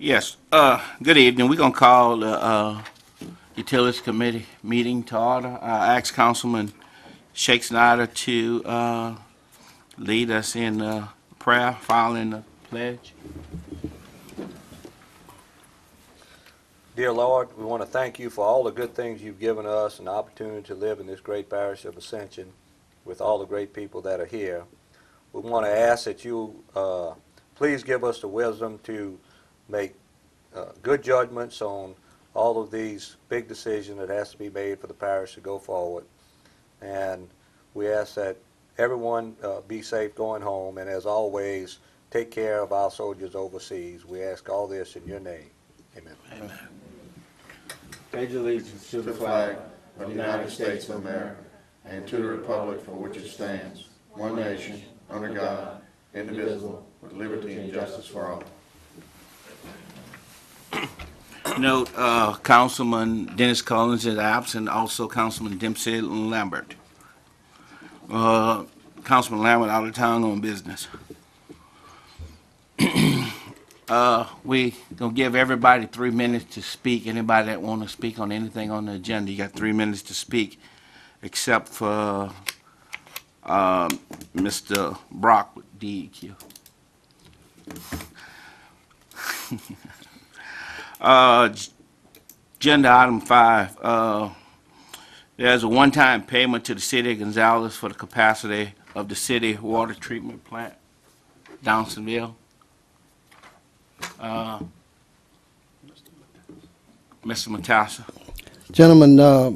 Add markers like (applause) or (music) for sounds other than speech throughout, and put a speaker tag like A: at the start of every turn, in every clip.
A: Yes, uh, good evening. We're gonna call the, uh, Utilities Committee meeting to order. I ask Councilman Schexnaydre to, uh, lead us in, uh, prayer following the pledge.
B: Dear Lord, we want to thank you for all the good things you've given us and the opportunity to live in this great parish of Ascension with all the great people that are here. We want to ask that you uh, please give us the wisdom to make uh, good judgments on all of these big decisions that has to be made for the parish to go forward. And we ask that everyone uh, be safe going home, and as always, take care of our soldiers overseas. We ask all this in your name. Amen. Amen.
A: Pledge allegiance
C: to the flag of the United States of America and to the republic for which it stands, one nation, under God, indivisible, with liberty and justice for all.
A: Note, uh, Councilman Dennis Collins is absent, also Councilman Dempsey Lambert. Uh, Councilman Lambert out of town on business. (clears throat) Uh, we gonna give everybody three minutes to speak. Anybody that wanna speak on anything on the agenda, you got three minutes to speak, except for, uh, Mr. Brock with DEQ. (laughs) Uh, Agenda item five, uh, there's a one-time payment to the city of Gonzales for the capacity of the city water treatment plant, Donaldsonville. Uh, Mr. Matassa,
D: Gentlemen, uh,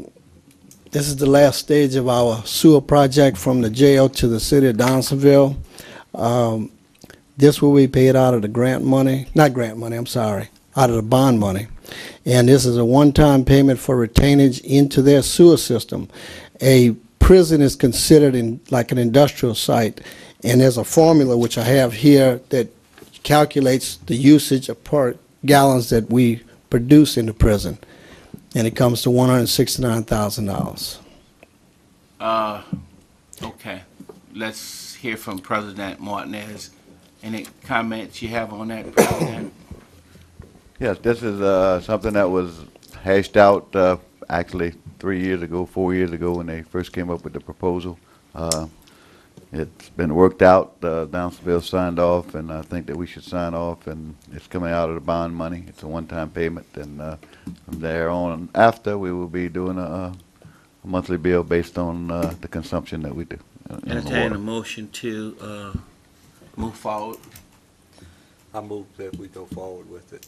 D: this is the last stage of our sewer project from the jail to the city of Donaldsonville. Um, This will be paid out of the grant money, not grant money, I'm sorry, out of the bond money. And this is a one-time payment for retainage into their sewer system. A prison is considered in, like an industrial site, and there's a formula, which I have here, that calculates the usage of per gallons that we produce in the prison and it comes to one hundred sixty-nine thousand dollars.
A: uh, okay, let's hear from President Martinez. Any comments you have on that, President?
E: Yes, this is uh, something that was hashed out uh, actually three years ago, four years ago, when they first came up with the proposal. Uh, It's been worked out, uh, Donaldsonville signed off, and I think that we should sign off, and it's coming out of the bond money. It's a one-time payment, and uh, from there on after, we will be doing a a monthly bill based on uh, the consumption that we do. in the
A: Entertain a
E: water.
A: motion to, uh, move forward.
B: I move that we go forward with it.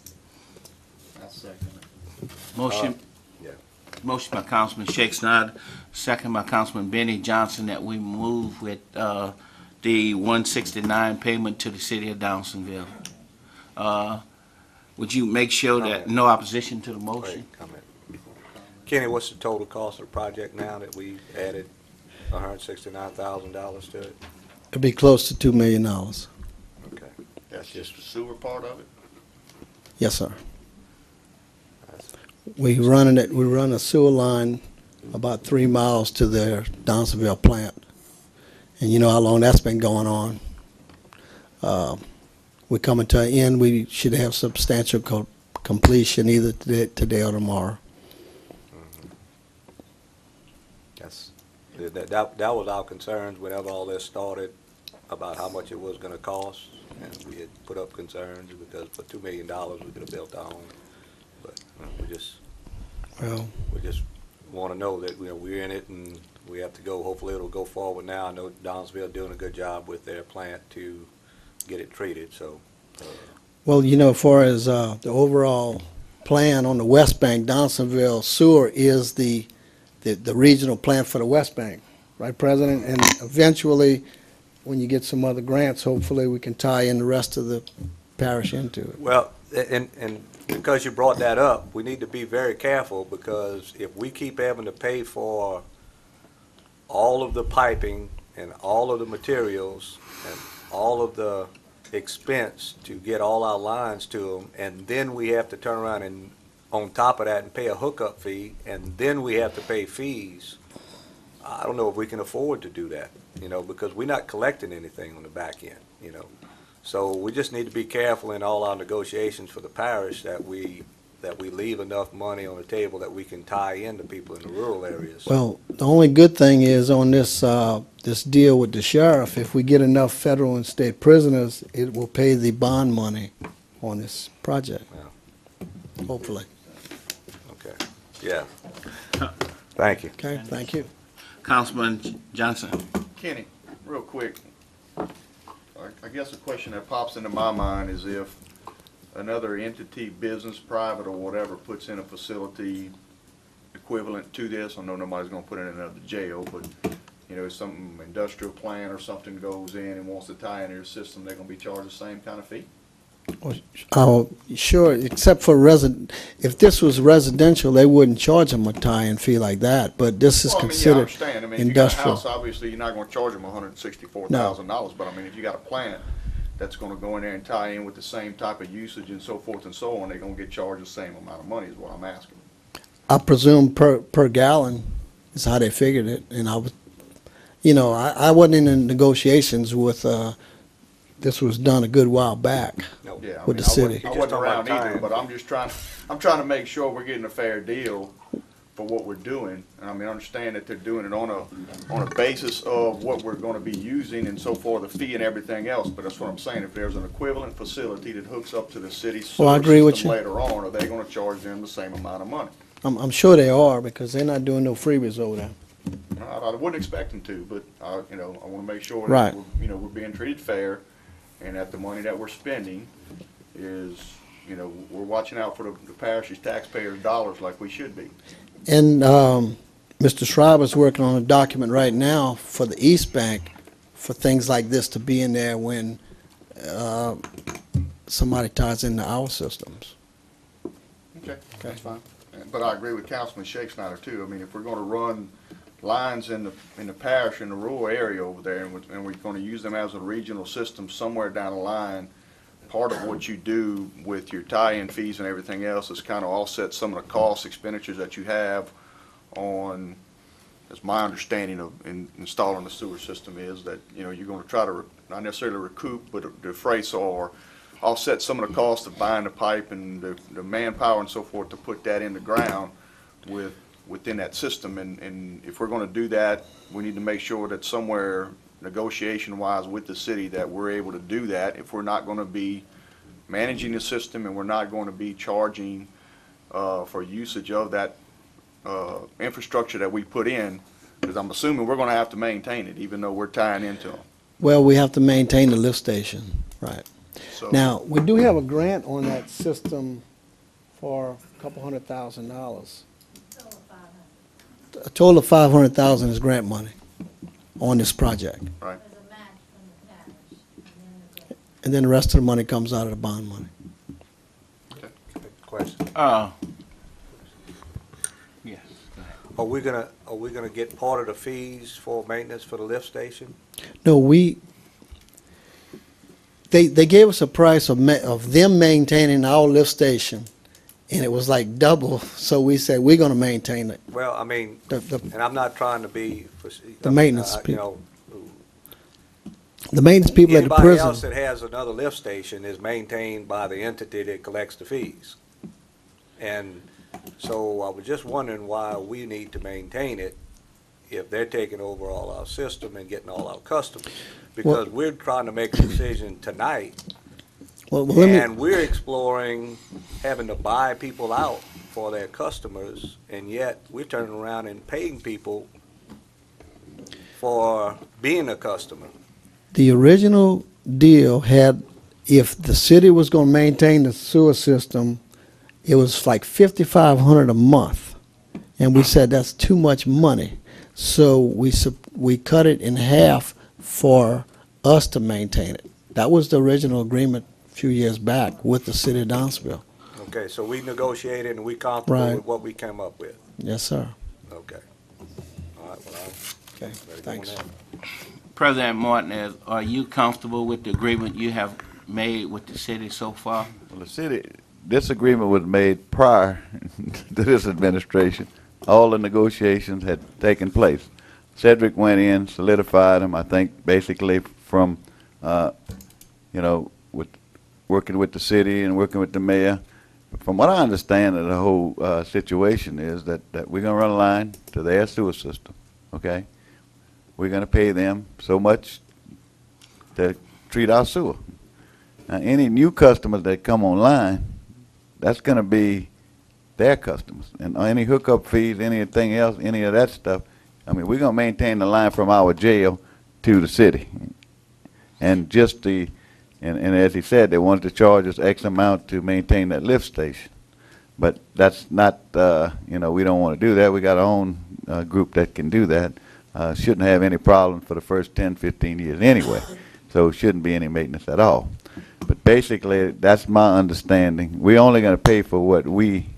A: Motion,
B: yeah.
A: motion by Councilman Schexnaydre, second by Councilman Benny Johnson that we move with, uh, the one sixty-nine payment to the city of Donaldsonville. Uh, would you make sure that no opposition to the motion?
B: Wait, comment. Kenny, what's the total cost of the project now that we added hundred and sixty-nine thousand dollars to it?
D: It'd be close to two million dollars.
B: Okay.
C: That's just the sewer part of it?
D: Yes, sir. We running it, we run a sewer line about three miles to their Donaldsonville plant. And you know how long that's been going on. Uh, We're coming to an end, we should have substantial co- completion either today, today or tomorrow.
B: That's, that, that, that was our concerns whenever all this started, about how much it was gonna cost. And we had put up concerns because for two million dollars, we could have built our own. We just,
D: Well,
B: we just wanna know that, you know, we're in it and we have to go. Hopefully it'll go forward now. I know Donaldsonville doing a good job with their plant to get it treated, so. uh,
D: Well, you know, as far as uh, the overall plan on the West Bank, Donaldsonville Sewer is the, the, the regional plan for the West Bank, right, President? And eventually, when you get some other grants, hopefully we can tie in the rest of the parish into it.
B: Well, and, and because you brought that up, we need to be very careful because if we keep having to pay for all of the piping and all of the materials and all of the expense to get all our lines to them, and then we have to turn around and, on top of that, and pay a hookup fee, and then we have to pay fees, I don't know if we can afford to do that, you know, because we're not collecting anything on the back end, you know. So we just need to be careful in all our negotiations for the parish that we, that we leave enough money on the table that we can tie into people in the rural areas.
D: Well, the only good thing is on this, uh, this deal with the sheriff, if we get enough federal and state prisoners, it will pay the bond money on this project. Yeah, Hopefully.
B: Okay, yeah. Thank you.
D: Okay, thank you.
A: Councilman Johnson.
C: Kenny, real quick, I guess a question that pops into my mind is if another entity, business, private, or whatever, puts in a facility equivalent to this, I know nobody's gonna put in another jail, but, you know, if some industrial plant or something goes in and wants to tie in your system, they're gonna be charged the same kind of fee?
D: Oh, sure, except for resident, if this was residential, they wouldn't charge them a tie-in fee like that, but this is
C: Well, I mean, yeah, I
D: considered
C: understand. I mean, if you got a
D: industrial.
C: house, obviously, you're not gonna charge them hundred and sixty-four thousand dollars, but I mean, if you got a plant that's gonna go in there and tie in with the same type of usage and so forth and so on, they're gonna get charged the same amount of money is what I'm asking.
D: I presume per, per gallon is how they figured it, and I was, you know, I, I wasn't in the negotiations with, uh, this was done a good while back.
B: No.
C: Yeah, I
D: With
C: mean,
D: the
C: I wasn't-
D: city.
C: I wasn't around
B: about
C: either, but I'm just trying, I'm trying to make sure we're getting a fair deal for what we're doing. And I mean, I understand that they're doing it on a, on a basis of what we're gonna be using and so forth, the fee and everything else. But that's what I'm saying, if there's an equivalent facility that hooks up to the city's
D: Well, I
C: sewer
D: agree with
C: system
D: you.
C: later on, are they gonna charge them the same amount of money?
D: I'm, I'm sure they are, because they're not doing no freebies over there.
C: I, I wouldn't expect them to, but, uh, you know, I wanna make sure
D: Right.
C: we're- you know, we're being treated fair and that the money that we're spending is, you know, we're watching out for the, the parish's taxpayers' dollars like we should be.
D: And, um, Mr. Schreiber's working on a document right now for the East Bank for things like this to be in there when, uh, somebody ties into our systems.
C: Okay, that's fine. But I agree with Councilman Schexnaydre too. I mean, if we're gonna run lines in the, in the parish, in the rural area over there, and we're, and we're gonna use them as a regional system somewhere down the line, part of what you do with your tie-in fees and everything else is kind of offset some of the cost expenditures that you have on, that's my understanding of in, installing the sewer system is that, you know, you're gonna try to, re- not necessarily recoup, but defray or offset some of the cost of buying the pipe and the, the manpower and so forth to put that in the ground with, within that system. And, and if we're gonna do that, we need to make sure that somewhere negotiation-wise with the city that we're able to do that. If we're not gonna be managing the system and we're not gonna be charging, uh, for usage of that, uh, infrastructure that we put in, because I'm assuming we're gonna have to maintain it, even though we're tying into them.
D: Well, we have to maintain the lift station, right.
C: So,
D: Now, we do have a grant on that system for a couple hundred thousand dollars. A total of five hundred thousand is grant money on this project.
C: right,
F: There's a match from the parish, and then the
D: And then the rest of the money comes out of the bond money.
B: Question.
A: Uh, yes.
B: Are we gonna, are we gonna get part of the fees for maintenance for the lift station?
D: No, we, they, they gave us a price of ma, of them maintaining our lift station, and it was like double, so we said, we're gonna maintain it.
B: Well, I mean,
D: The, the,
B: and I'm not trying to be.
D: The maintenance
B: uh, You
D: people.
B: know,
D: the maintenance people at the
B: anybody else
D: prison.
B: that has another lift station is maintained by the entity that collects the fees. And so I was just wondering why we need to maintain it if they're taking over all our system and getting all our customers. Because we're trying to make a decision tonight
D: Well, well, me,
B: And we're exploring having to buy people out for their customers, and yet we're turning around and paying people for being a customer.
D: the original deal had, if the city was gonna maintain the sewer system, it was like fifty-five hundred a month. And we said that's too much money. So we, we cut it in half for us to maintain it. That was the original agreement few years back with the city of Donaldsonville.
B: Okay, so we negotiated and we comfortable
D: Right.
B: with what we came up with.
D: Yes, sir.
B: Okay. All right, well,
D: Okay,
B: I'm ready to go
D: thanks.
B: that.
A: President Martinez, are you comfortable with the agreement you have made with the city so far?
E: Well, the city, this agreement was made prior (laughs) to this administration. All the negotiations had taken place. Cedric went in, solidified them, I think, basically from, uh, you know, with, working with the city and working with the mayor. From what I understand of the whole, uh, situation is that, that we're gonna run a line to their sewer system, okay? We're gonna pay them so much to treat our sewer. Now, any new customers that come online, that's gonna be their customers. And any hookup fees, anything else, any of that stuff, I mean, we're gonna maintain the line from our jail to the city. And just the, and, and as he said, they wanted to charge us X amount to maintain that lift station. But that's not, uh, you know, we don't wanna do that. We got our own, uh, group that can do that. Uh, shouldn't have any problem for the first 10, 15 years anyway. So it shouldn't be any maintenance at all. But basically, that's my understanding. We're only gonna pay for what we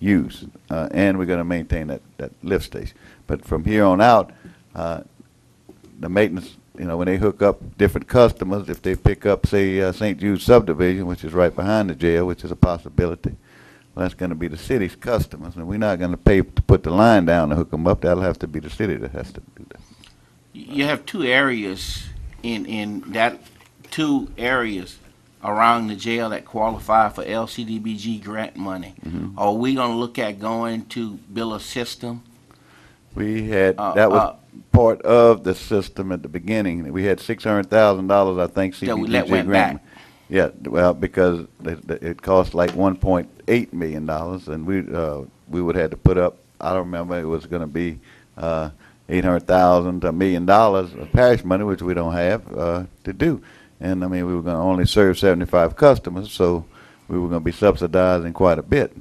E: use, uh, and we're gonna maintain that, that lift station. But from here on out, uh, the maintenance, you know, when they hook up different customers, if they pick up, say, uh, St. Jude subdivision, which is right behind the jail, which is a possibility, well, that's gonna be the city's customers, and we're not gonna pay to put the line down to hook them up. That'll have to be the city that has to do that.
A: You have two areas in, in that, two areas around the jail that qualify for LCDBG grant money. Are we gonna look at going to build a system?
E: We had,
A: Uh,
E: that
A: uh,
E: was part of the system at the beginning. We had six hundred thousand dollars, I think, CDBG
A: That we let went back.
E: Yeah, well, because it, it cost like one point eight million dollars, and we, uh, we would have to put up, I don't remember, it was gonna be, uh, eight hundred thousand to a million dollars of parish money, which we don't have, uh, to do. And, I mean, we were gonna only serve seventy-five customers, so we were gonna be subsidizing quite a bit.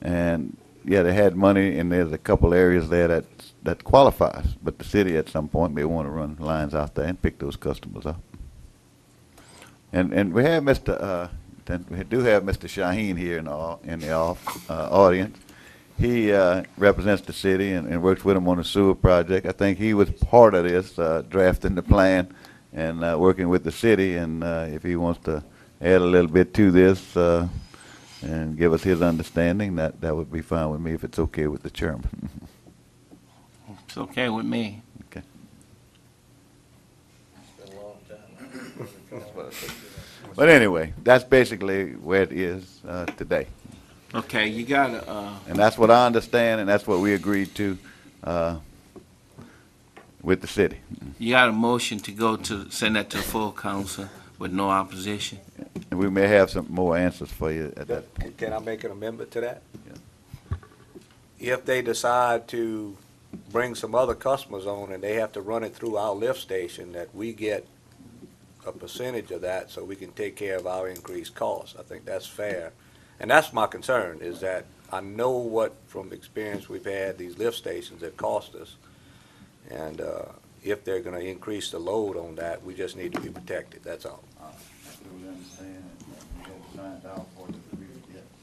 E: And, yeah, they had money, and there's a couple areas there that, that qualifies, but the city at some point may wanna run lines out there and pick those customers up. And, and we have Mr., uh, we do have Mr. Shaheen here in the, in the off, uh, audience. He, uh, represents the city and, and works with him on the sewer project. I think he was part of this, uh, drafting the plan and, uh, working with the city, and, uh, if he wants to add a little bit to this, and give us his understanding, that, that would be fine with me if it's okay with the chairman. (laughs)
A: It's okay with me.
E: Okay. But anyway, that's basically where it is, uh, today.
A: Okay, you gotta, uh,
E: And that's what I understand, and that's what we agreed to, uh, with the city.
A: you got a motion to go to, send that to the full council with no opposition.
E: And we may have some more answers for you at that point.
B: Can I make an amendment to that?
E: Yeah.
B: If they decide to bring some other customers on and they have to run it through our lift station, that we get a percentage of that so we can take care of our increased costs. I think that's fair. And that's my concern, is that I know what, from experience we've had, these lift stations that cost us. And, uh, if they're gonna increase the load on that, we just need to be protected, that's all.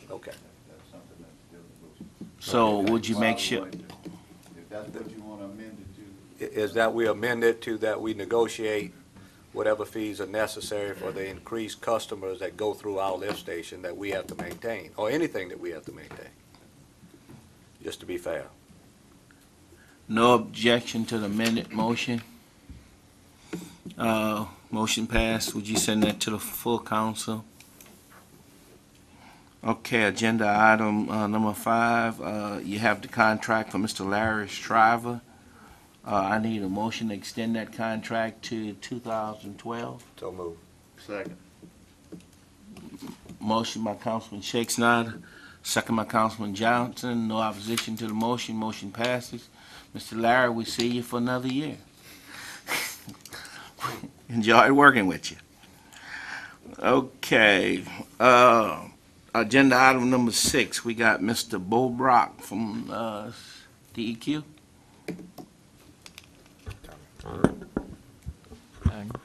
B: Okay.
A: So would you make sure,
E: If that's what you want to amend it to.
B: Is that we amend it to that we negotiate whatever fees are necessary for the increased customers that go through our lift station that we have to maintain, or anything that we have to maintain? Just to be fair.
A: no objection to the amended motion? Uh, motion passed. Would you send that to the full council? Okay, agenda item, uh, number five, uh, you have the contract for Mr. Larry Shriver. Uh, I need a motion to extend that contract to two thousand twelve.
B: So move.
C: Second.
A: Motion by Councilman Schexnaydre, second by Councilman Johnson. No opposition to the motion. Motion passes. Mr. Larry, we see you for another year. (laughs) Enjoyed working with you. Okay, uh, agenda item number six, we got Mr. Bo Brock from, uh, DEQ.
G: Uh,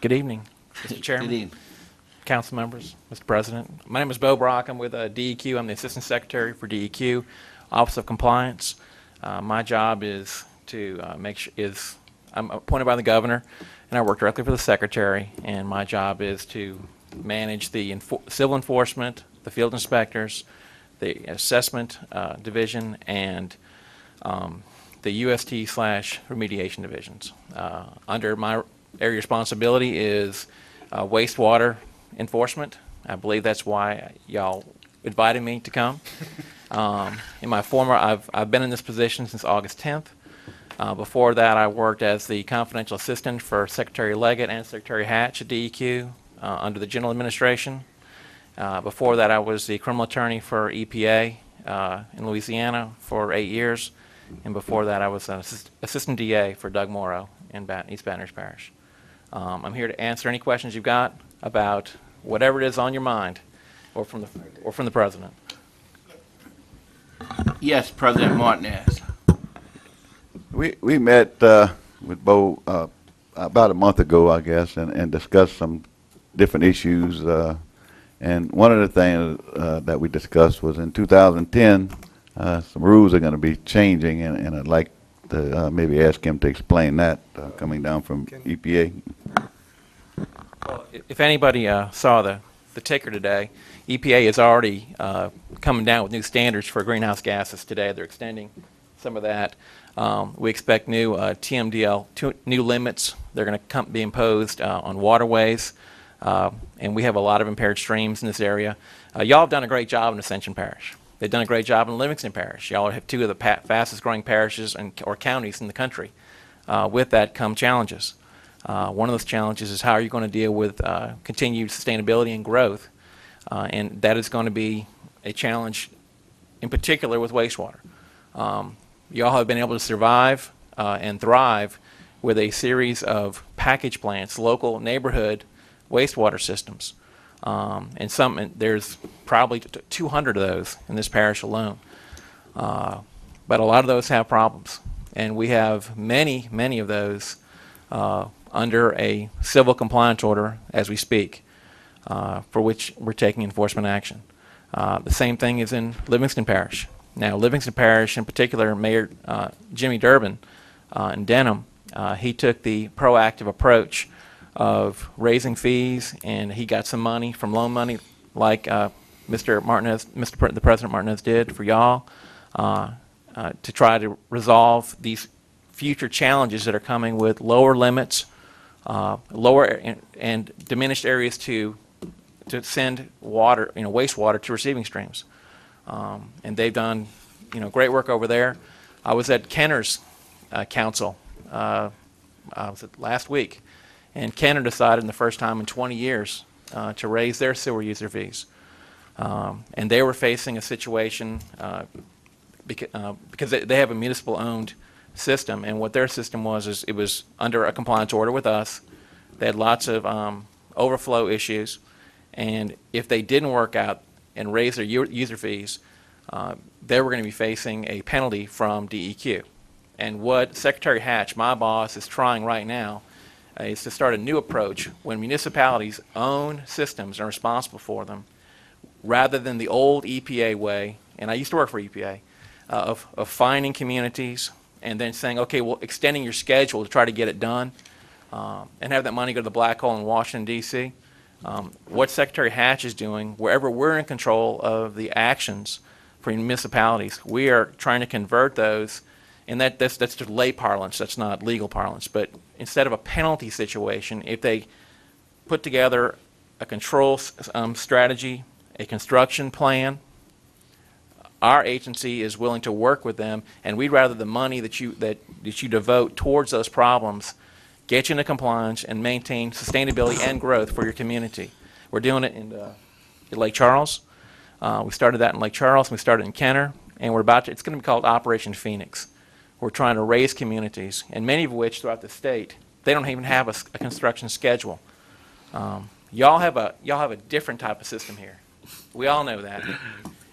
G: Good evening, Mr.
A: Good
G: Chairman,
A: evening.
G: council members, Mr. President. My name is Bo Brock. I'm with uh, DEQ. I'm the Assistant Secretary for DEQ, Office of Compliance. Uh, My job is to uh, make sure, is, I'm appointed by the governor, and I work directly for the secretary, and my job is to manage the enfor- civil enforcement, the field inspectors, the assessment uh, division, and um, the UST slash remediation divisions. Uh, Under my area responsibility is uh, wastewater, enforcement. I believe that's why y'all invited me to come. (laughs) Um, in my former, I've, I've been in this position since August 10th. Uh, before that, I worked as the confidential assistant for Secretary Leggett and Secretary Hatch at DEQ uh, under the general administration. Uh, before that, I was the criminal attorney for EPA uh, in Louisiana for eight years. And before that, I was an assist- assistant DA for Doug Moreau in Bat- East Baton Rouge Parish. Um, I'm here to answer any questions you've got about whatever it is on your mind or from the, or from the president.
A: Yes, President Martinez.
E: We, we met, uh, with Bo, uh, about a month ago, I guess, and, and discussed some different issues, uh, and one of the things, uh, that we discussed was in two thousand ten, uh, some rules are gonna be changing, and, and I'd like to, uh, maybe ask him to explain that, uh, coming down from EPA.
G: Well, If anybody uh, saw the, the ticker today, EPA is already uh, coming down with new standards for greenhouse gases today. They're extending some of that. Um, We expect new uh, TMDL, two- new limits. They're going to be imposed uh, on waterways, uh, and we have a lot of impaired streams in this area. Uh, Y'all have done a great job in Ascension Parish. They've done a great job in Livingston Parish. Y'all have two of the pa- fastest-growing parishes and, or counties in the country. Uh, With that come challenges. Uh, One of those challenges is how are you going to deal with uh, continued sustainability and growth? And that is going to be a challenge, in particular with wastewater. Um, Y'all have been able to survive and thrive with a series of package plants, local neighborhood wastewater systems. Um, And some, and there's probably 200 of those in this parish alone. Uh, But a lot of those have problems. And we have many, many of those uh, under a civil compliance order as we speak, uh, for which we're taking enforcement action. Uh, The same thing is in Livingston Parish. Now, Livingston Parish, in particular, Mayor uh, Jimmy Durbin uh, in Denham, he took the proactive approach of raising fees, and he got some money from loan money, like uh, Mr. Martinez, Mr. Pre- the President Martinez did for y'all, uh, uh, to try to resolve these future challenges that are coming with lower limits, uh, lower and, and diminished areas to to send water, you know, wastewater to receiving streams. Um, and they've done, you know, great work over there. I was at Kenner's uh, council, uh, I was last week, and Kenner decided in the first time in 20 years uh, to raise their sewer user fees. Um, and they were facing a situation uh, uh, because they, they have a municipal-owned system, and what their system was is it was under a compliance order with us. They had lots of um, overflow issues, and if they didn't work out and raise their u- user fees, uh, they were going to be facing a penalty from DEQ. And what Secretary Hatch, my boss, is trying right now is to start a new approach when municipalities own systems and are responsible for them, rather than the old EPA way, and I used to work for EPA, uh, of, of finding communities and then saying, okay, well, extending your schedule to try to get it done, um, and have that money go to the black hole in Washington, D.C. Um, what Secretary Hatch is doing, wherever we're in control of the actions for municipalities, we are trying to convert those, and that, that's, that's just lay parlance, that's not legal parlance, but instead of a penalty situation, if they put together a control um, strategy, a construction plan. Our agency is willing to work with them, and we'd rather the money that you, that, that you devote towards those problems get you into compliance and maintain sustainability and growth for your community. We're doing it in, uh, Lake Charles. Uh, we started that in Lake Charles, we started in Kenner, and we're about to, it's going to be called Operation Phoenix. We're trying to raise communities, and many of which throughout the state, they don't even have a construction schedule. Um, y'all have a y'all have a different type of system here. We all know that,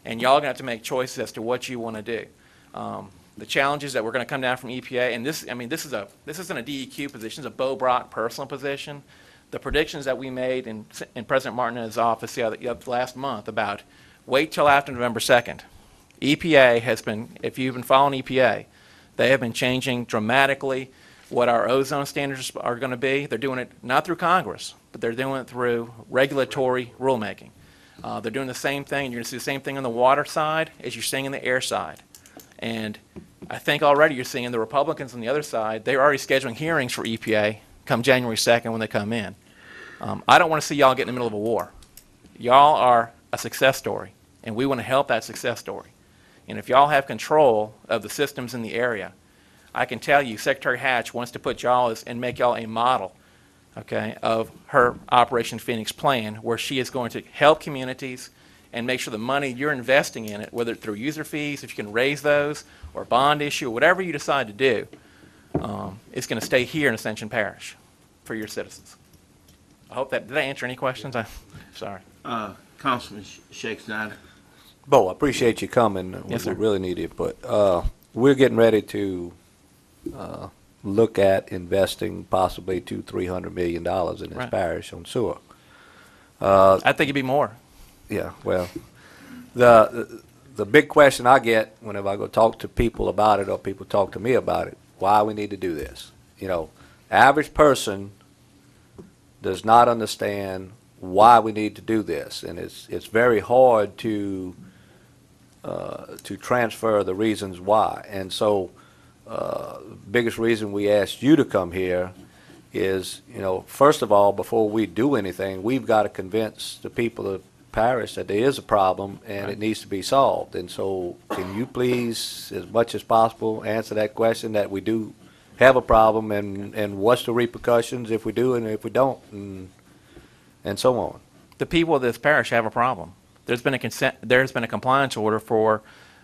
G: and y'all gonna have to make choices as to what you want to do. Um, the challenges that we're going to come down from EPA, and this I mean this is a this isn't a DEQ position, it's a Bo Brock personal position. The predictions that we made in, in President Martinez's office the other, the last month about wait till after November 2nd. EPA has been, if you've been following EPA, they have been changing dramatically what our ozone standards are going to be. They're doing it not through Congress, but they're doing it through regulatory rulemaking. Uh, they're doing the same thing. You're going to see the same thing on the water side as you're seeing on the air side. And I think already you're seeing the Republicans on the other side, they're already scheduling hearings for EPA come January 2nd when they come in. Um, I don't want to see y'all get in the middle of a war. Y'all are a success story, and we want to help that success story. And if y'all have control of the systems in the area, I can tell you Secretary Hatch wants to put y'all as, and make y'all a model, okay, of her Operation Phoenix plan, where she is going to help communities and make sure the money you're investing in it, whether through user fees, if you can raise those, or bond issue, whatever you decide to do, um, it's going to stay here in Ascension Parish for your citizens. I hope that, did I answer any questions? I'm sorry.
A: Uh, Councilman Sh- Schexnaydre.
B: Bo, I appreciate you coming. We-
G: Yes, sir.
B: Really need it, but uh, we're getting ready to uh, look at investing possibly two, three hundred million dollars in this
G: Right.
B: parish on sewer. Uh,
G: I think it'd be more.
B: Yeah, well, the, the big question I get whenever I go talk to people about it or people talk to me about it, why we need to do this. You know, average person does not understand why we need to do this, and it's, it's very hard to, uh, to transfer the reasons why. And so, uh, biggest reason we asked you to come here is, you know, first of all, before we do anything, we've got to convince the people of parish that there is a problem and it needs to be solved. And so, can you please, as much as possible, answer that question that we do have a problem and, and what's the repercussions if we do and if we don't, and, and so on.
G: the people of this parish have a problem. There's been a consent, there's been a compliance order for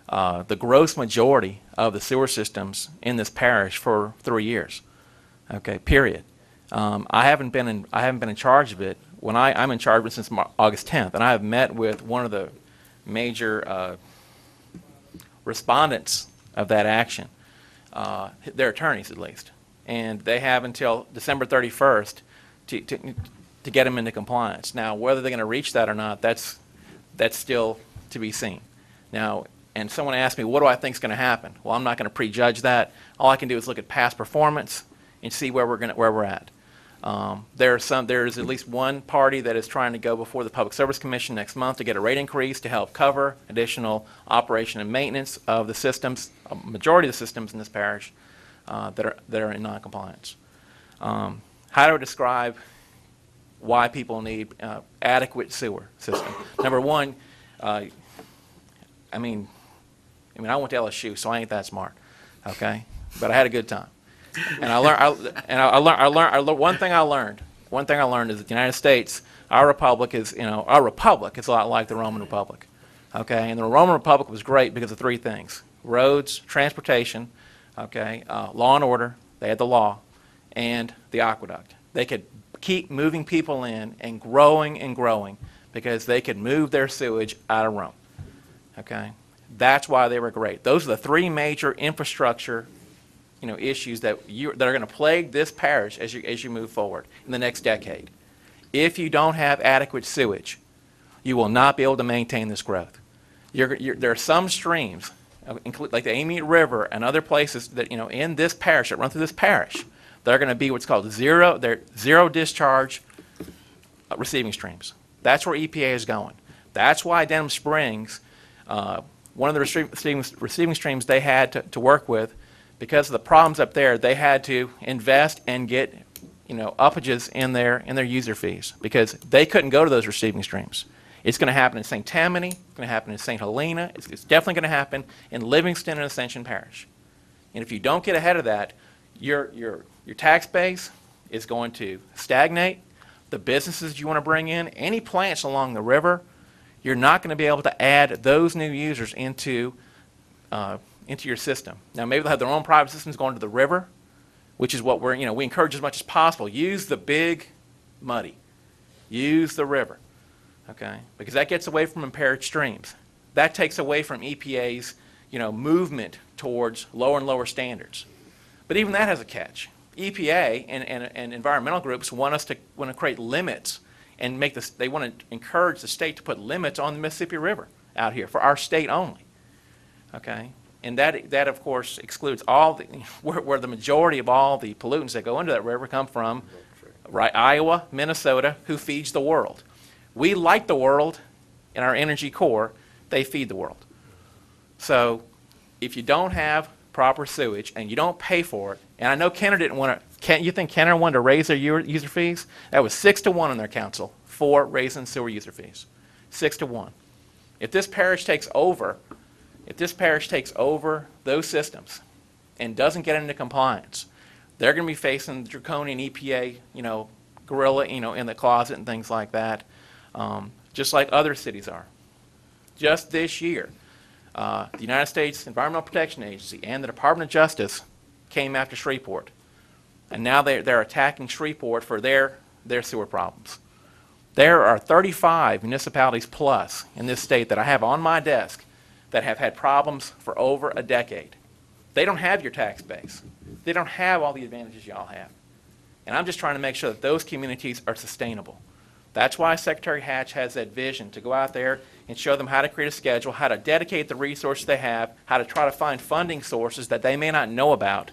G: uh, the gross majority of the sewer systems in this parish for three years. Okay, period. Um, I haven't been in, I haven't been in charge of it. When I, I'm in charge of it since Mar- August 10th, and I have met with one of the major uh, respondents of that action, uh, their attorneys at least, and they have until December 31st to, to, to get them into compliance. Now, whether they're going to reach that or not, that's, that's still to be seen. Now, and someone asked me, what do I think is going to happen? Well, I'm not going to prejudge that. All I can do is look at past performance and see where we're to, where we're at. Um, there are some, there is at least one party that is trying to go before the Public Service Commission next month to get a rate increase to help cover additional operation and maintenance of the systems, a majority of the systems in this parish uh, that are, that are in noncompliance. Um, how do I describe why people need uh, adequate sewer system? Number one, uh, I mean, I mean, I went to LSU, so I ain't that smart, okay? But I had a good time. And I learned, I, and I learned, I learned, I learned, one thing I learned, one thing I learned is that the United States, our republic is, you know, our republic is a lot like the Roman Republic, okay? And the Roman Republic was great because of three things: roads, transportation, okay, uh, law and order. They had the law, and the aqueduct. They could keep moving people in and growing and growing because they could move their sewage out of Rome. Okay? That's why they were great. Those are the three major infrastructure, you know, issues that you, that are going to plague this parish as you, as you move forward in the next decade. If you don't have adequate sewage, you will not be able to maintain this growth. You're, you're, there are some streams, uh, like the Amite River and other places that, you know, in this parish, that run through this parish, that are going to be what's called zero, they're zero discharge uh, receiving streams. That's where EPA is going. That's why Denham Springs, uh, one of the receiving, receiving- streams they had to, to work with, because of the problems up there, they had to invest and get, you know, uppages in their, in their user fees, because they couldn't go to those receiving streams. It's going to happen in St. Tammany, it's going to happen in St. Helena, it's, it's definitely going to happen in Livingston and Ascension Parish. And if you don't get ahead of that, your, your, your tax base is going to stagnate. The businesses you want to bring in, any plants along the river, you're not going to be able to add those new users into, uh, into your system. Now, maybe they'll have their own private systems going to the river, which is what we're, you know, we encourage as much as possible. Use the big muddy. Use the river, okay? Because that gets away from impaired streams. That takes away from EPA's, you know, movement towards lower and lower standards. But even that has a catch. EPA and, and, and environmental groups want us to, want to create limits and make this, they want to encourage the state to put limits on the Mississippi River out here for our state only. Okay? And that, that of course excludes all the, (laughs) where, where the majority of all the pollutants that go into that river come from, right, Iowa, Minnesota, who feeds the world. We like the world in our energy core, they feed the world. So if you don't have proper sewage and you don't pay for it, and I know Kenner didn't want to, Ken, you think Kenner wanted to raise their user fees? That was six to one on their council for raising sewer user fees. Six to one. If this parish takes over, if this parish takes over those systems and doesn't get into compliance, they're going to be facing draconian EPA, you know, gorilla, you know, in the closet and things like that, um, just like other cities are. Just this year, uh, the United States Environmental Protection Agency and the Department of Justice came after Shreveport. And now they're, they're attacking Shreveport for their, their sewer problems. There are 35 municipalities plus in this state that I have on my desk that have had problems for over a decade. They don't have your tax base. They don't have all the advantages y'all have. And I'm just trying to make sure that those communities are sustainable. That's why Secretary Hatch has that vision to go out there and show them how to create a schedule, how to dedicate the resources they have, how to try to find funding sources that they may not know about,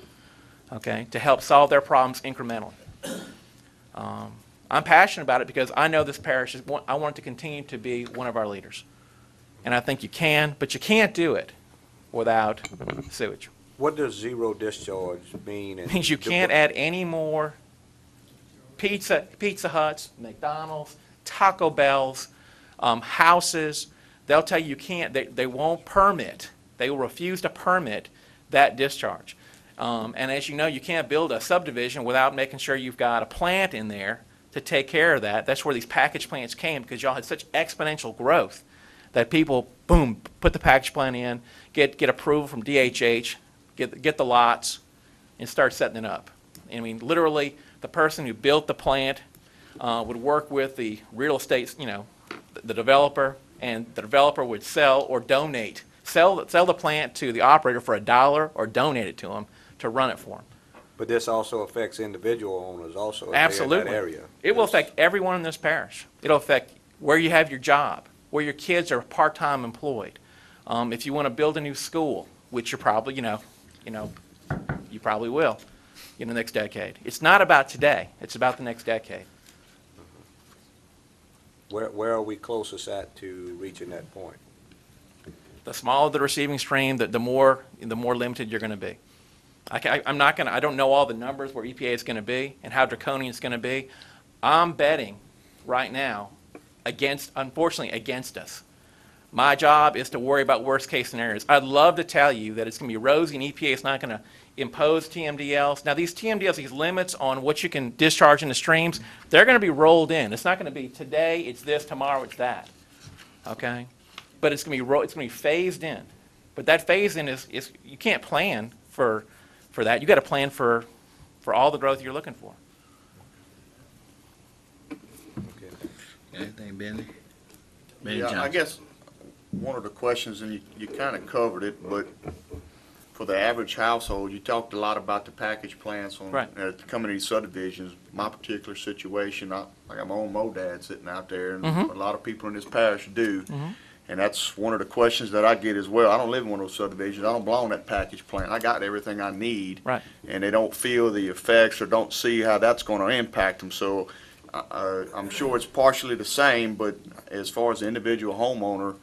G: okay, to help solve their problems incrementally. Um, I'm passionate about it because I know this parish is, I want it to continue to be one of our leaders. And I think you can, but you can't do it without sewage.
B: What does zero discharge mean? and
G: Means (laughs) you can't add any more pizza, Pizza Huts, McDonald's, Taco Bells, um, houses. They'll tell you you can't, they, they won't permit, they will refuse to permit that discharge. Um, and as you know, you can't build a subdivision without making sure you've got a plant in there to take care of that. That's where these package plants came, because y'all had such exponential growth that people, boom, put the package plant in, get, get approval from DHH, get, get the lots, and start setting it up. I mean, literally, the person who built the plant uh, would work with the real estate, you know, the developer, and the developer would sell or donate, sell, sell the plant to the operator for a dollar or donate it to him to run it for him.
B: But this also affects individual owners also if they're in that
G: Absolutely.
B: area.
G: It will affect everyone in this parish. It'll affect where you have your job, where your kids are part-time employed. Um, if you want to build a new school, which you're probably, you know, you know, you probably will in the next decade. It's not about today, it's about the next decade.
B: Where, where are we closest at to reaching that point?
G: The smaller the receiving stream, the, the more, the more limited you're going to be. I, I'm not going to, I don't know all the numbers where EPA is going to be and how draconian it's going to be. I'm betting right now against, unfortunately, against us. My job is to worry about worst-case scenarios. I'd love to tell you that it's going to be rosy and EPA is not going to impose TMDLs. Now, these TMDLs, these limits on what you can discharge into streams, they're going to be rolled in. It's not going to be today, it's this, tomorrow, it's that. Okay? But it's going to be, ro- it's going to be phased in. But that phase in is, is, you can't plan for, for that. You've got to plan for, for all the growth you're looking for.
B: Okay.
A: Anything, Benny? Benny
C: Yeah, I
A: Johnson.
C: guess one of the questions, and you, you kind of covered it, but for the average household, you talked a lot about the package plants on,
G: Right.
C: uh, coming to these subdivisions. My particular situation, I, I got my own MoDad sitting out there, and
G: Mhm.
C: a lot of people in this parish do. And that's one of the questions that I get as well. I don't live in one of those subdivisions. I don't belong to that package plant. I got everything I need.
G: Right.
C: And they don't feel the effects or don't see how that's gonna impact them. So, uh, uh, I'm sure it's partially the same, but as far as the individual homeowner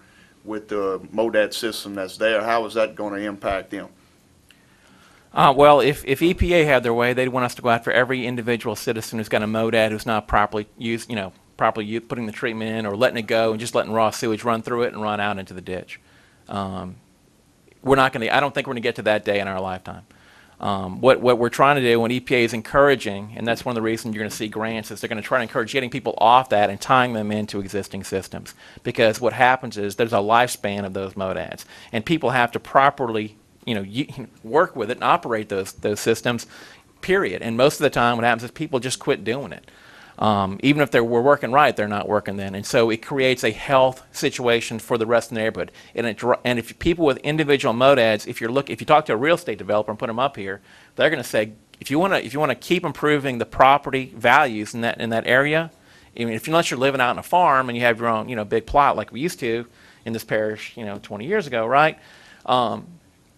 C: with the MoDAD system that's there, how is that gonna impact them?
G: Uh, well, if, if EPA had their way, they'd want us to go after every individual citizen who's got a MODAD who's not properly used, you know, properly putting the treatment in or letting it go and just letting raw sewage run through it and run out into the ditch. Um, we're not going to, I don't think we're going to get to that day in our lifetime. Um, what, what we're trying to do when EPA is encouraging, and that's one of the reasons you're going to see grants, is they're going to try to encourage getting people off that and tying them into existing systems. Because what happens is there's a lifespan of those MODADs, and people have to properly, you know, you, (laughs) work with it and operate those, those systems, period. And most of the time, what happens is people just quit doing it. Um, even if they were working right, they're not working then. And so it creates a health situation for the rest of the neighborhood. And, it, and if people with individual modads, if you're look, if you talk to a real estate developer and put them up here, they're going to say, if you want to, keep improving the property values in that in that area, I mean, if unless you're living out on a farm and you have your own, you know, big plot like we used to in this parish, you know, 20 years ago, right? Um,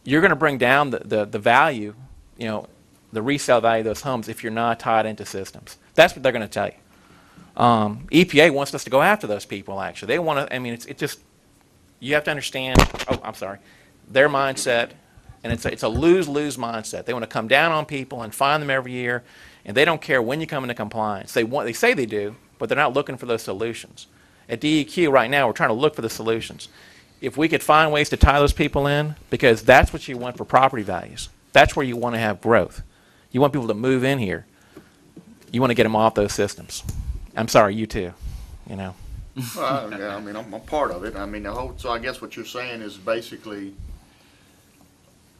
G: you're going to bring down the, the, the value, you know, the resale value of those homes if you're not tied into systems. That's what they're going to tell you. Um, EPA wants us to go after those people, actually. They want to, I mean, it's, it just, you have to understand, oh, I'm sorry, their mindset, and it's a, it's a lose-lose mindset. They want to come down on people and fine them every year and they don't care when you come into compliance. They want, they say they do, but they're not looking for those solutions. At DEQ right now, we're trying to look for the solutions. If we could find ways to tie those people in, because that's what you want for property values. That's where you want to have growth. You want people to move in here. You want to get them off those systems. I'm sorry, you too, you know. (laughs)
C: Well, yeah, I mean, I'm, I'm part of it. I mean, the whole, so I guess what you're saying is basically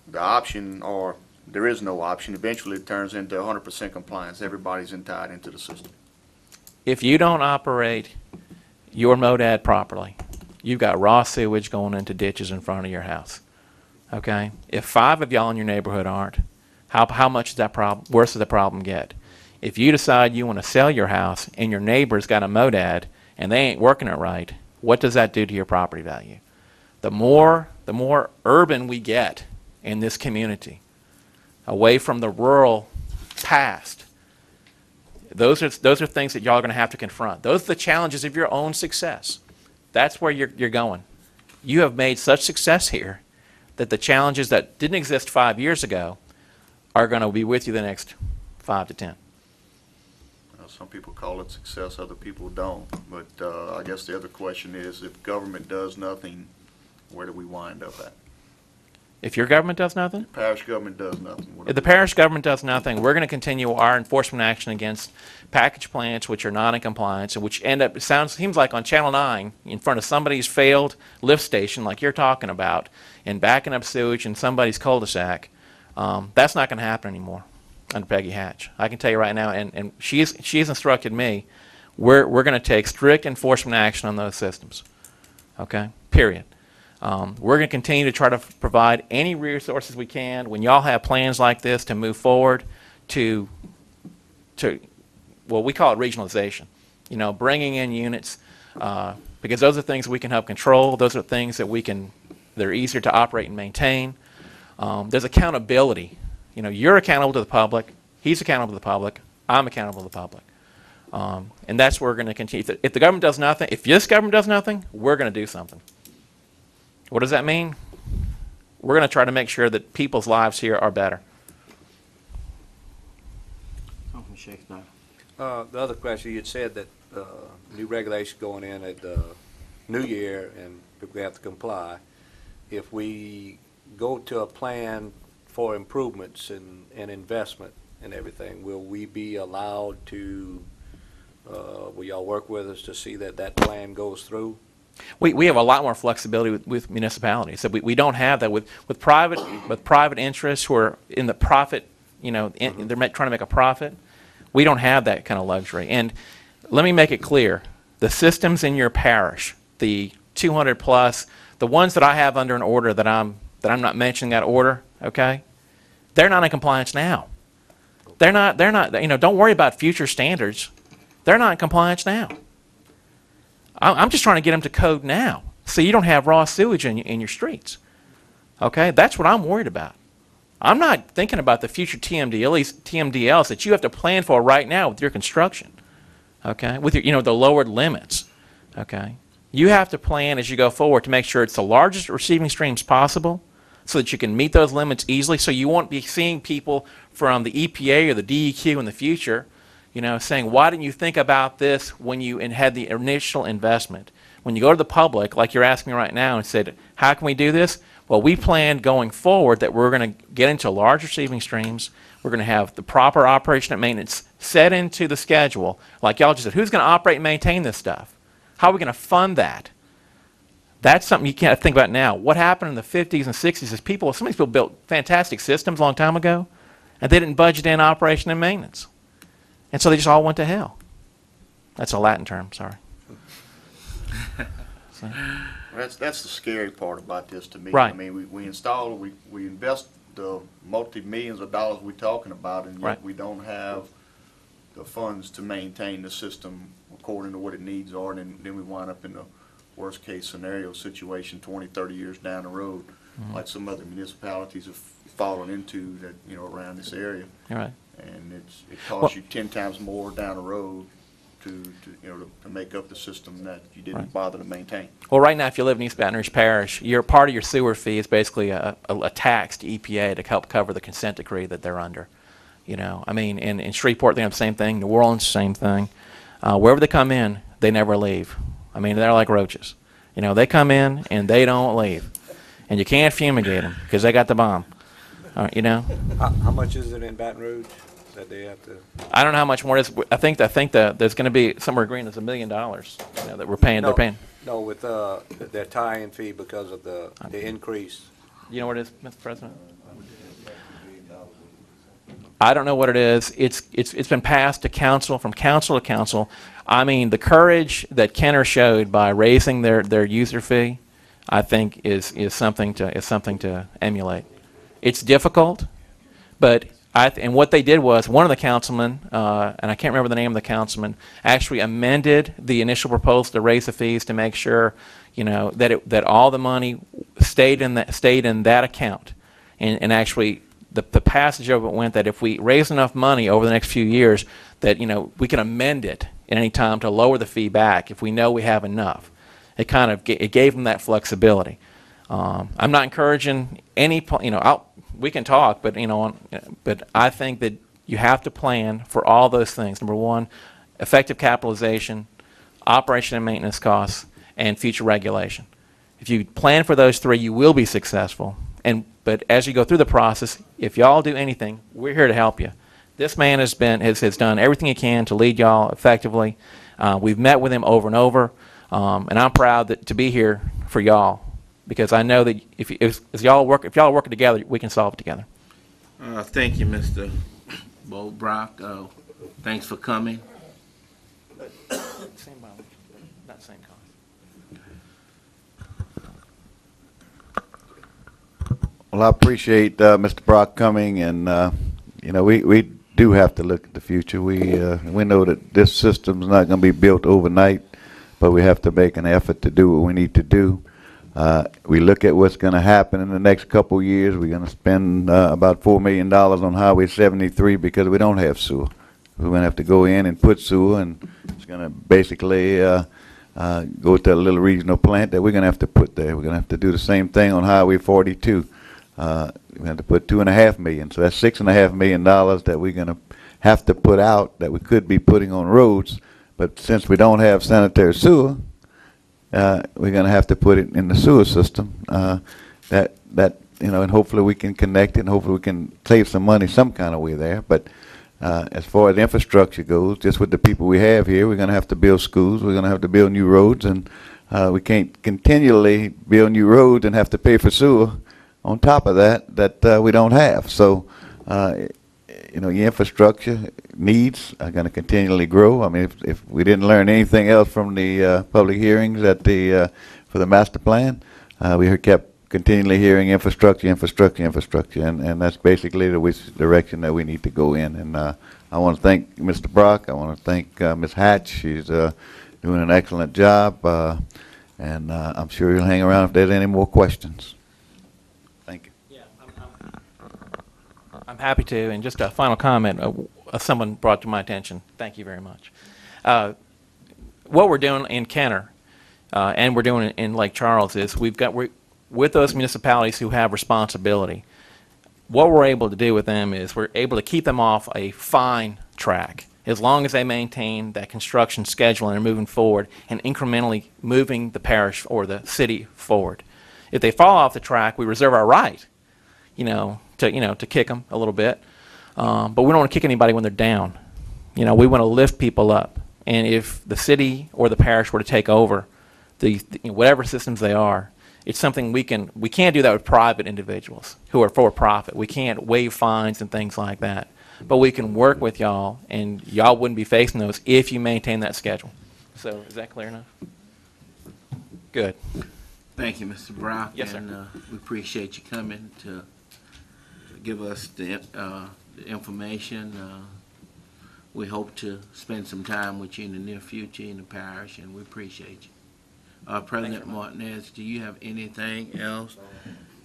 C: the option, or there is no option, eventually it turns into hundred percent compliance. Everybody's in tied into the system.
G: if you don't operate your MODAD properly, you've got raw sewage going into ditches in front of your house. Okay? If five of y'all in your neighborhood aren't, how, how much does that problem, worse does the problem get? If you decide you want to sell your house and your neighbor's got a MODAD and they ain't working it right, what does that do to your property value? The more, the more urban we get in this community, away from the rural past, those are, those are things that y'all are going to have to confront. Those are the challenges of your own success. That's where you're, you're going. You have made such success here that the challenges that didn't exist five years ago are going to be with you the next five to ten.
C: Uh, Some people call it success, other people don't. But, uh, I guess the other question is, if government does nothing, where do we wind up at?
G: If your government does nothing,
C: Parish government does nothing. what do
G: if the
C: we-
G: parish government does nothing, we're going to continue our enforcement action against package plants which are not in compliance and which end up, it sounds, seems like on Channel 9, in front of somebody's failed lift station like you're talking about, and backing up sewage in somebody's cul-de-sac, um, that's not going to happen anymore under Peggy Hatch. I can tell you right now, and, and she's, she's instructed me, we're, we're going to take strict enforcement action on those systems. Okay? Period. Um, we're going to continue to try to provide any resources we can when y'all have plans like this to move forward to, to, well, we call it regionalization. You know, bringing in units, uh, because those are things we can help control. Those are things that we can, they're easier to operate and maintain. Um, there's accountability. You know, you're accountable to the public. He's accountable to the public. I'm accountable to the public. Um, and that's where we're going to continue. If the, if the government does nothing, if this government does nothing, we're going to do something. What does that mean? We're going to try to make sure that people's lives here are better.
A: Councilman Shakes Snyder.
B: Uh, the other question, you had said that, uh, new regulation going in at, uh, New Year and we have to comply. If we go to a plan for improvements and, and investment and everything, will we be allowed to, uh, will y'all work with us to see that that plan goes through?
G: We, we have a lot more flexibility with, with municipalities. So we, we don't have that with, with private with private interests who are in the profit. You know, in, they're ma- trying to make a profit. We don't have that kind of luxury. And let me make it clear: the systems in your parish, the 200 plus, the ones that I have under an order that I'm that I'm not mentioning that order. Okay, they're not in compliance now. They're not. They're not. You know, don't worry about future standards. They're not in compliance now. I'm just trying to get them to code now, so you don't have raw sewage in, in your streets. Okay, that's what I'm worried about. I'm not thinking about the future TMDLs, TMDLs that you have to plan for right now with your construction. Okay, with your, you know, the lowered limits. Okay, you have to plan as you go forward to make sure it's the largest receiving streams possible, so that you can meet those limits easily. So you won't be seeing people from the EPA or the DEQ in the future you know, saying, why didn't you think about this when you had the initial investment? When you go to the public, like you're asking right now, and said, how can we do this? Well, we plan going forward that we're going to get into large receiving streams. We're going to have the proper operation and maintenance set into the schedule. Like y'all just said, who's going to operate and maintain this stuff? How are we going to fund that? That's something you can't think about now. What happened in the 50s and 60s is people, some of these people built fantastic systems a long time ago, and they didn't budget in operation and maintenance. And so they just all went to hell. That's a Latin term, sorry. (laughs)
C: That's, that's the scary part about this to me.
G: Right.
C: I mean, we, we install, we, we invest the multi-millions of dollars we're talking about, and
G: Right.
C: yet we don't have the funds to maintain the system according to what it needs are, and then, then we wind up in the worst-case scenario situation 20, 30 years down the road,
G: Mm-hmm.
C: like some other municipalities have fallen into that, you know, around this area.
G: You're.
C: And it's, it costs you ten times more down the road to, to, you know, to, to make up the system that you didn't
G: Right.
C: bother to maintain.
G: Well, right now, if you live in East Baton Rouge Parish, your part of your sewer fee is basically a, a, a tax to EPA to help cover the consent decree that they're under. You know, I mean, in, in Shreveport, they have the same thing. New Orleans, same thing. Uh, wherever they come in, they never leave. I mean, they're like roaches. You know, they come in and they don't leave. And you can't fumigate them because they got the bomb. Uh, you know,
B: How, how much is it in Baton Rouge that they have to?
G: I don't know how much more it is. I think I think that there's going to be somewhere green there's a million dollars you know, that we're paying.
B: No.
G: They're paying.
B: No, with, uh, their tie-in fee because of the, the increase.
G: You know what it is, Mr. President? I don't know what it is. It's, it's, it's been passed to council, from council to council. I mean, the courage that Kenner showed by raising their, their user fee, I think is, is something to, is something to emulate. It's difficult, but and what they did was, one of the councilmen, uh, and I can't remember the name of the councilman, actually amended the initial proposal to raise the fees to make sure, you know, that it, that all the money stayed in that, stayed in that account. And, and actually, the, the passage of it went that if we raise enough money over the next few years, that, you know, we can amend it at any time to lower the fee back if we know we have enough. It kind of, it gave them that flexibility. Um, I'm not encouraging any, you know, I'll, we can talk, but, you know, but I think that you have to plan for all those things. Number one, effective capitalization, operation and maintenance costs, and future regulation. If you plan for those three, you will be successful. And, but as you go through the process, if y'all do anything, we're here to help you. This man has been, has, has done everything he can to lead y'all effectively. Uh, we've met with him over and over, um, and I'm proud that, to be here for y'all because I know that if, you- if, if y'all work, if y'all are working together, we can solve it together.
A: Uh, thank you, Mr. Bo Brock. Uh, thanks for coming.
G: Same, not same cost.
E: Well, I appreciate uh, Mr. Brock coming, and uh, you know, we we do have to look at the future. We uh, we know that this system's not going to be built overnight, but we have to make an effort to do what we need to do. Uh, we look at what's going to happen in the next couple years. We're going to spend uh, about four million dollars on Highway 73 because we don't have sewer. We're going to have to go in and put sewer, and it's going to basically uh, uh, go to a little regional plant that we're going to have to put there. We're going to have to do the same thing on Highway 42. Uh, we have to put two and a half million, so that's six and a half million dollars that we're going to have to put out that we could be putting on roads. But since we don't have sanitary sewer, uh, we're going to have to put it in the sewer system. Uh, that that you know, and hopefully we can connect it, and hopefully we can save some money some kind of way there. But uh, as far as infrastructure goes, just with the people we have here, we're going to have to build schools. We're going to have to build new roads, and uh, we can't continually build new roads and have to pay for sewer on top of that that uh, we don't have. So. Uh, you know, your infrastructure needs are going to continually grow. I mean, if, if we didn't learn anything else from the uh, public hearings at the uh, for the master plan, uh, we kept continually hearing infrastructure, infrastructure, infrastructure, and, and that's basically the which direction that we need to go in. And uh, I want to thank Mr. Brock. I want to thank uh, Ms. Hatch. She's doing an excellent job, and I'm sure you'll hang around if there's any more questions. Thank you.
G: Yeah, I'm, I'm, I'm happy to. And just a final comment, uh, uh, someone brought to my attention. Thank you very much. Uh, what we're doing in Kenner, uh, and we're doing in, Lake Charles, is we've got we with those municipalities who have responsibility. What we're able to do with them is we're able to keep them off a fine track as long as they maintain that construction schedule and are moving forward and incrementally moving the parish or the city forward. If they fall off the track, we reserve our right you know, to you know to kick them a little bit. Um, but we don't want to kick anybody when they're down. You know, we want to lift people up. And if the city or the parish were to take over the, the you know, whatever systems they are, it's something we can we can't do that with private individuals who are for profit. We can't waive fines and things like that. But we can work with y'all, and y'all wouldn't be facing those if you maintain that schedule. So is that clear enough? Good.
A: Thank you, Mr. Brock.
G: Yes, sir.
A: And uh, we appreciate you coming to give us the, uh, the information. Uh, We hope to spend some time with you in the near future in the parish, and we appreciate you. Uh, President Martinez, do you have anything else?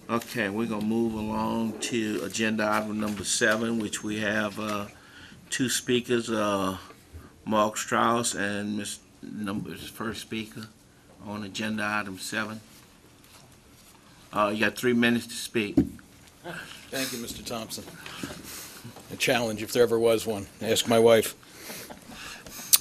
A: Okay, we're gonna move along to agenda item number seven, which we have, uh, two speakers, uh, Mark Strauss and Ms. Numbers, first speaker on agenda item seven. Uh, you got three minutes to speak.
H: Thank you, Mr. Thompson. a challenge if there ever was one. Ask my wife.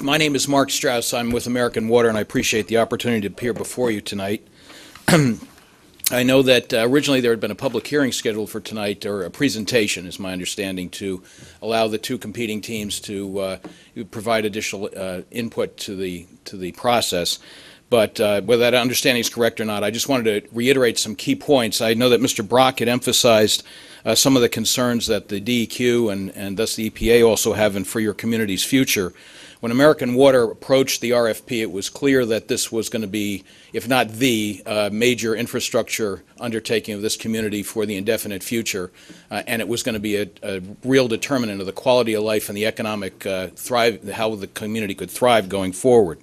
H: My name is Mark Strauss. I'm with American Water, and I appreciate the opportunity to appear before you tonight. (clears throat) I know that uh, originally there had been a public hearing scheduled for tonight, or a presentation, is my understanding, to allow the two competing teams to uh, provide additional uh, input to the, to the process. But uh, whether that understanding is correct or not, I just wanted to reiterate some key points. I know that Mr. Brock had emphasized uh, some of the concerns that the DEQ and, and thus the EPA also have in for your community's future. When American Water approached the RFP, it was clear that this was going to be, if not the, uh, major infrastructure undertaking of this community for the indefinite future, uh, and it was going to be a, a real determinant of the quality of life and the economic uh, thrive, how the community could thrive going forward.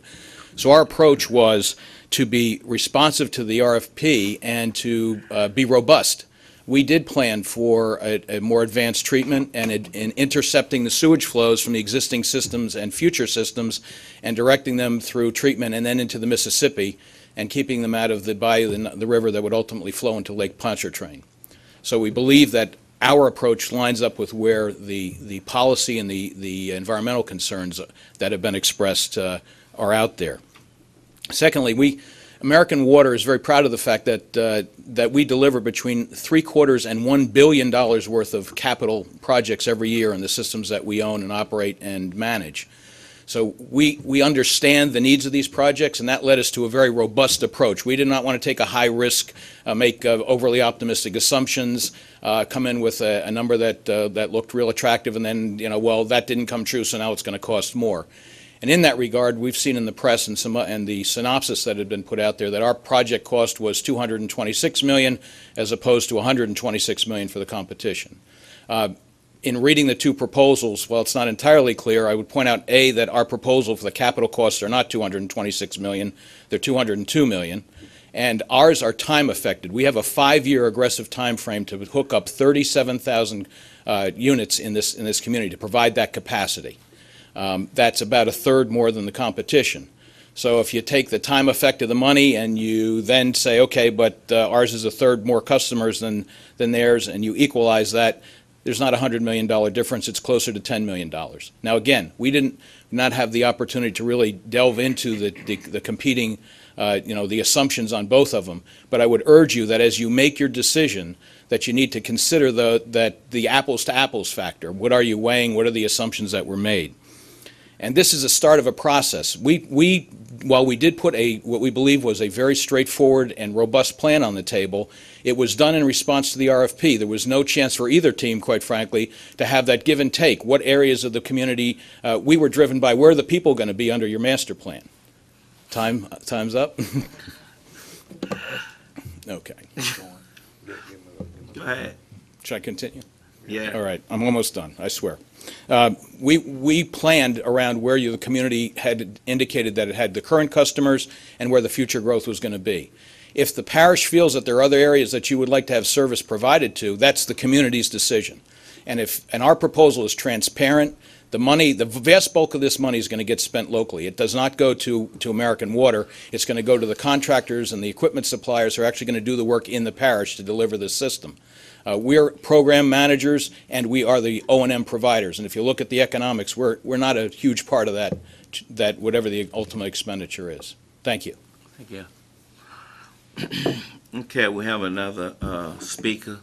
H: So our approach was to be responsive to the RFP and to uh, be robust. We did plan for a, a more advanced treatment and, intercepting the sewage flows from the existing systems and future systems and directing them through treatment and then into the Mississippi and keeping them out of the bayou, the, the river that would ultimately flow into Lake Pontchartrain. So we believe that our approach lines up with where the, the policy and the, the environmental concerns that have been expressed uh, are out there. Secondly, we, American Water is very proud of the fact that, uh, that we deliver between three quarters and one billion dollars worth of capital projects every year in the systems that we own and operate and manage. So we, we understand the needs of these projects, and that led us to a very robust approach. We did not want to take a high risk, uh, make uh, overly optimistic assumptions, uh, come in with a, a number that, uh, that looked real attractive, and then, you know, well, that didn't come true, so now it's going to cost more. And in that regard, we've seen in the press and some, and the synopsis that had been put out there that our project cost was 226 million as opposed to 126 million for the competition. Uh, in reading the two proposals, while it's not entirely clear, I would point out, A, that our proposal for the capital costs are not 226 million, they're 202 million, and ours are time affected. We have a five-year aggressive time frame to hook up 37,000 uh, units in this, in this community to provide that capacity. Um, That's about a third more than the competition. So if you take the time effect of the money and you then say, okay, but uh, ours is a third more customers than, than theirs, and you equalize that, there's not a $100 million difference, it's closer to $10 million. Now, again, we didn't not have the opportunity to really delve into the, the, the competing, uh, you know, the assumptions on both of them, but I would urge you that as you make your decision, that you need to consider the, that the apples to apples factor. What are you weighing? What are the assumptions that were made? And this is a start of a process. We, we, while we did put a, what we believe was a very straightforward and robust plan on the table, it was done in response to the RFP. There was no chance for either team, quite frankly, to have that give and take. What areas of the community, uh, we were driven by, where are the people going to be under your master plan? Time, time's up? (laughs) Okay.
A: Go ahead.
H: Should I continue?
A: Yeah.
H: All right, I'm almost done, I swear. Uh, We, we planned around where you, the community had indicated that it had the current customers and where the future growth was going to be. If the parish feels that there are other areas that you would like to have service provided to, that's the community's decision. And if, and our proposal is transparent, the money, the vast bulk of this money is going to get spent locally. It does not go to, to American Water. It's going to go to the contractors and the equipment suppliers who are actually going to do the work in the parish to deliver this system. Uh, We're program managers, and we are the O and M providers. And if you look at the economics, we're, we're not a huge part of that, that whatever the ultimate expenditure is. Thank you.
A: Thank you. (clears throat) Okay, we have another uh, speaker,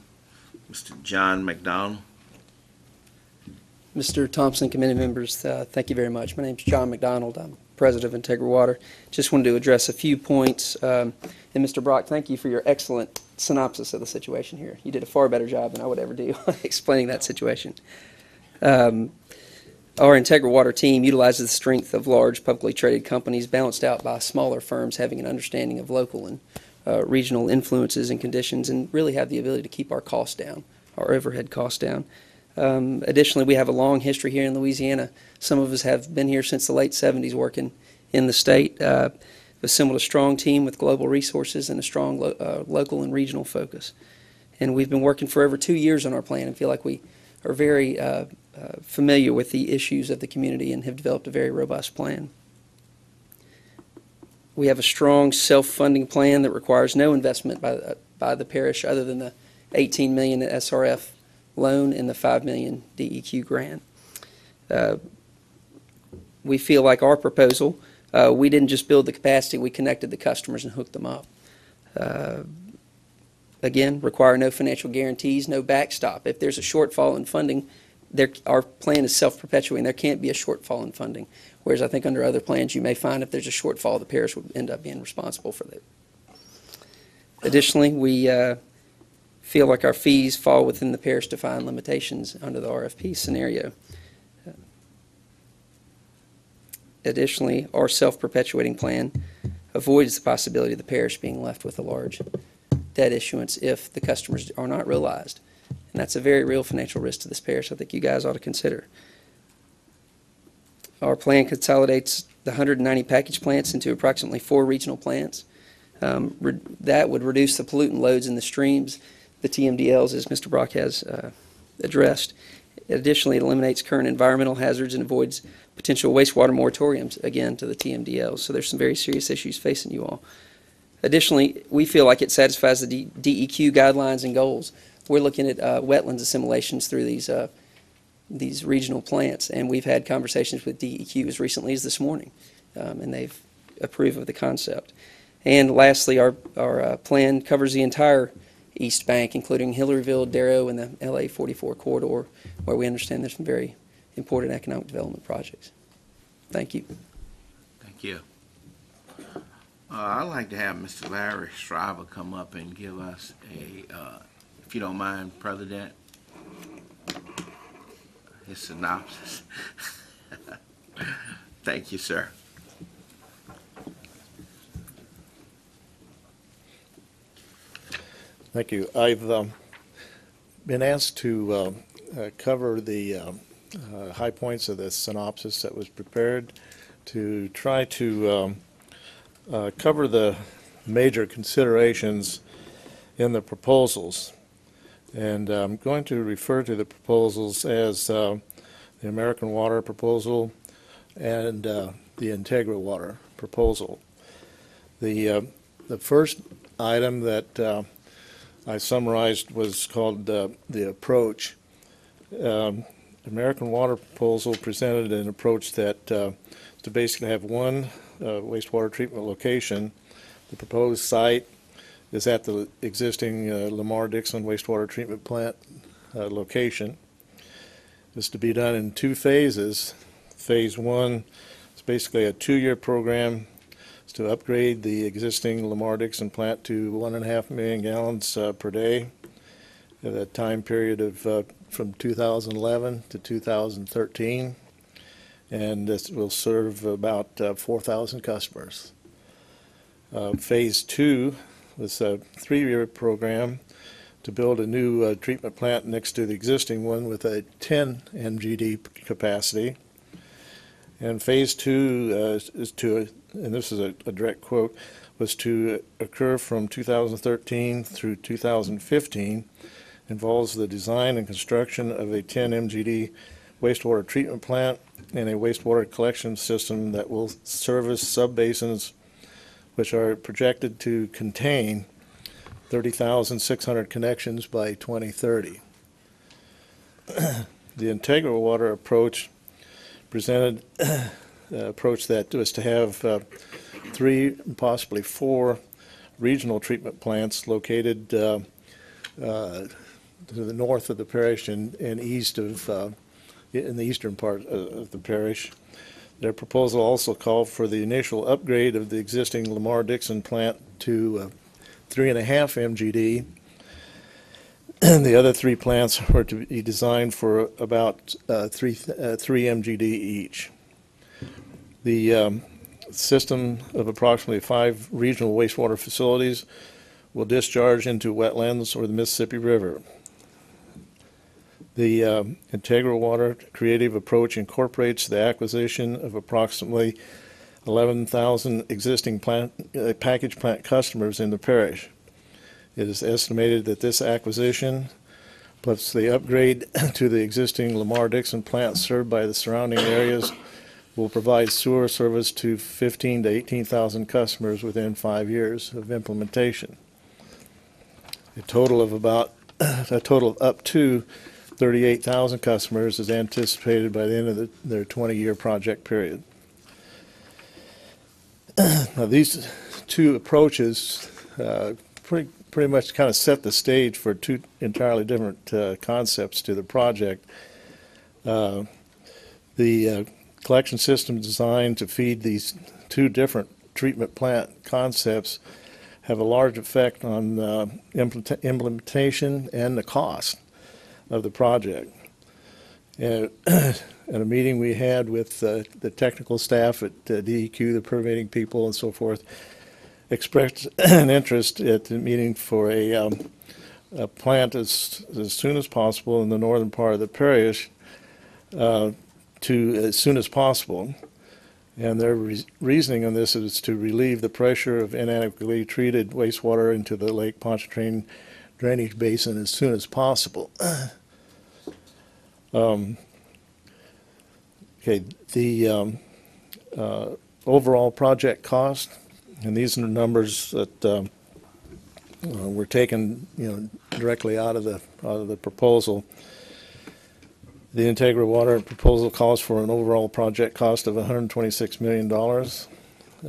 A: Mr. John McDonald.
I: Mr. Thompson, committee members, uh, thank you very much. My name is John McDonald. I'm president of Integra Water. Just wanted to address a few points. Um, And Mr. Brock, thank you for your excellent synopsis of the situation here. You did a far better job than I would ever do (laughs) explaining that situation. Um, Our Integra Water team utilizes the strength of large publicly traded companies balanced out by smaller firms having an understanding of local and uh, regional influences and conditions and really have the ability to keep our costs down, our overhead costs down. Um, additionally, we have a long history here in Louisiana. Some of us have been here since the late 70s working in the state. Uh, assembled a strong team with global resources and a strong lo- uh, local and regional focus. And we've been working for over two years on our plan and feel like we are very uh, uh, familiar with the issues of the community and have developed a very robust plan. We have a strong self-funding plan that requires no investment by, the- by the parish other than the 18 million that SRF loan and the 5 million DEQ grant. Uh, We feel like our proposal, uh, we didn't just build the capacity, we connected the customers and hooked them up. Uh, Again, require no financial guarantees, no backstop. If there's a shortfall in funding, there, our plan is self-perpetuating. There can't be a shortfall in funding. Whereas I think under other plans, you may find if there's a shortfall, the parish would end up being responsible for that. Additionally, we uh, feel like our fees fall within the parish defined limitations under the RFP scenario. Additionally, our self-perpetuating plan avoids the possibility of the parish being left with a large debt issuance if the customers are not realized. And that's a very real financial risk to this parish I think you guys ought to consider. Our plan consolidates the 190 package plants into approximately four regional plants. Um, That would reduce the pollutant loads in the streams, the TMDLs, as Mr. Brock has uh, addressed. Additionally, it eliminates current environmental hazards and avoids potential wastewater moratoriums, again, to the TMDLs. So there's some very serious issues facing you all. Additionally, we feel like it satisfies the D- DEQ guidelines and goals. We're looking at uh, wetlands assimilations through these, uh, these regional plants, and we've had conversations with DEQ as recently as this morning, um, and they've approved of the concept. And lastly, our, our uh, plan covers the entire East Bank, including Hillaryville, Darrow, and the LA 44 corridor, where we understand there's some very important economic development projects. Thank you.
A: Thank you. Uh, I'd like to have Mr. Larry Shriver come up and give us a, uh, if you don't mind, President, his synopsis. (laughs) Thank you, sir.
J: Thank you. I've um, been asked to um, uh, cover the um, uh, high points of the synopsis that was prepared to try to um, uh, cover the major considerations in the proposals. And I'm going to refer to the proposals as uh, the American Water proposal and uh, the Integra Water proposal. The, uh, the first item that uh, I summarized was called uh, the approach. Um, American Water proposal presented an approach that uh, to basically have one uh, wastewater treatment location. The proposed site is at the existing uh, Lamar Dixon wastewater treatment plant uh, location. It's to be done in two phases. Phase one is basically a two-year program is to upgrade the existing Lamar Dixon plant to one and a half million gallons uh, per day at a time period of uh, from 2011 to 2013. And this will serve about uh, 4,000 customers. Uh, Phase two was a three-year program to build a new uh, treatment plant next to the existing one with a 10 MGD capacity. And phase two uh, is to, and this is a, a direct quote, was to occur from 2013 through 2015. Involves the design and construction of a 10 MGD wastewater treatment plant and a wastewater collection system that will service subbasins which are projected to contain 30,600 connections by 2030. (clears throat) the Integra Water approach presented (clears throat) approach that was to have uh, three, possibly four regional treatment plants located uh, uh, to the north of the parish and, and east of, uh, in the eastern part of the parish. Their proposal also called for the initial upgrade of the existing Lamar Dixon plant to uh, three and a half MGD. And the other three plants were to be designed for about uh, three, uh, three MGD each. The um, system of approximately five regional wastewater facilities will discharge into wetlands or the Mississippi River. The um, Integra Water Creative Approach incorporates the acquisition of approximately 11,000 existing plant, uh, package plant customers in the parish. It is estimated that this acquisition, plus the upgrade (coughs) to the existing Lamar Dixon plant served by the surrounding areas, will provide sewer service to 15 to 18,000 customers within five years of implementation. A total of about, (clears throat) a total of up to 38,000 customers is anticipated by the end of the- their 20-year project period. (clears throat) Now, these two approaches uh, pretty pretty much kind of set the stage for two entirely different uh, concepts to the project. Uh, The uh, collection system designed to feed these two different treatment plant concepts have a large effect on uh, implementa- implementation and the cost of the project. And (clears throat) At a meeting we had with uh, the technical staff at uh, DEQ, the permitting people and so forth, expressed (clears throat) an interest at the meeting for a, um, a plant as, as soon as possible in the northern part of the parish, uh, to as soon as possible. And their re- reasoning on this is to relieve the pressure of inadequately treated wastewater into the Lake Pontchartrain drainage basin as soon as possible. (clears throat) Um, Okay, the um, uh, overall project cost, and these are numbers that um, uh, were taken, you know, directly out of the, out of the proposal. The Integra Water proposal calls for an overall project cost of $126 million.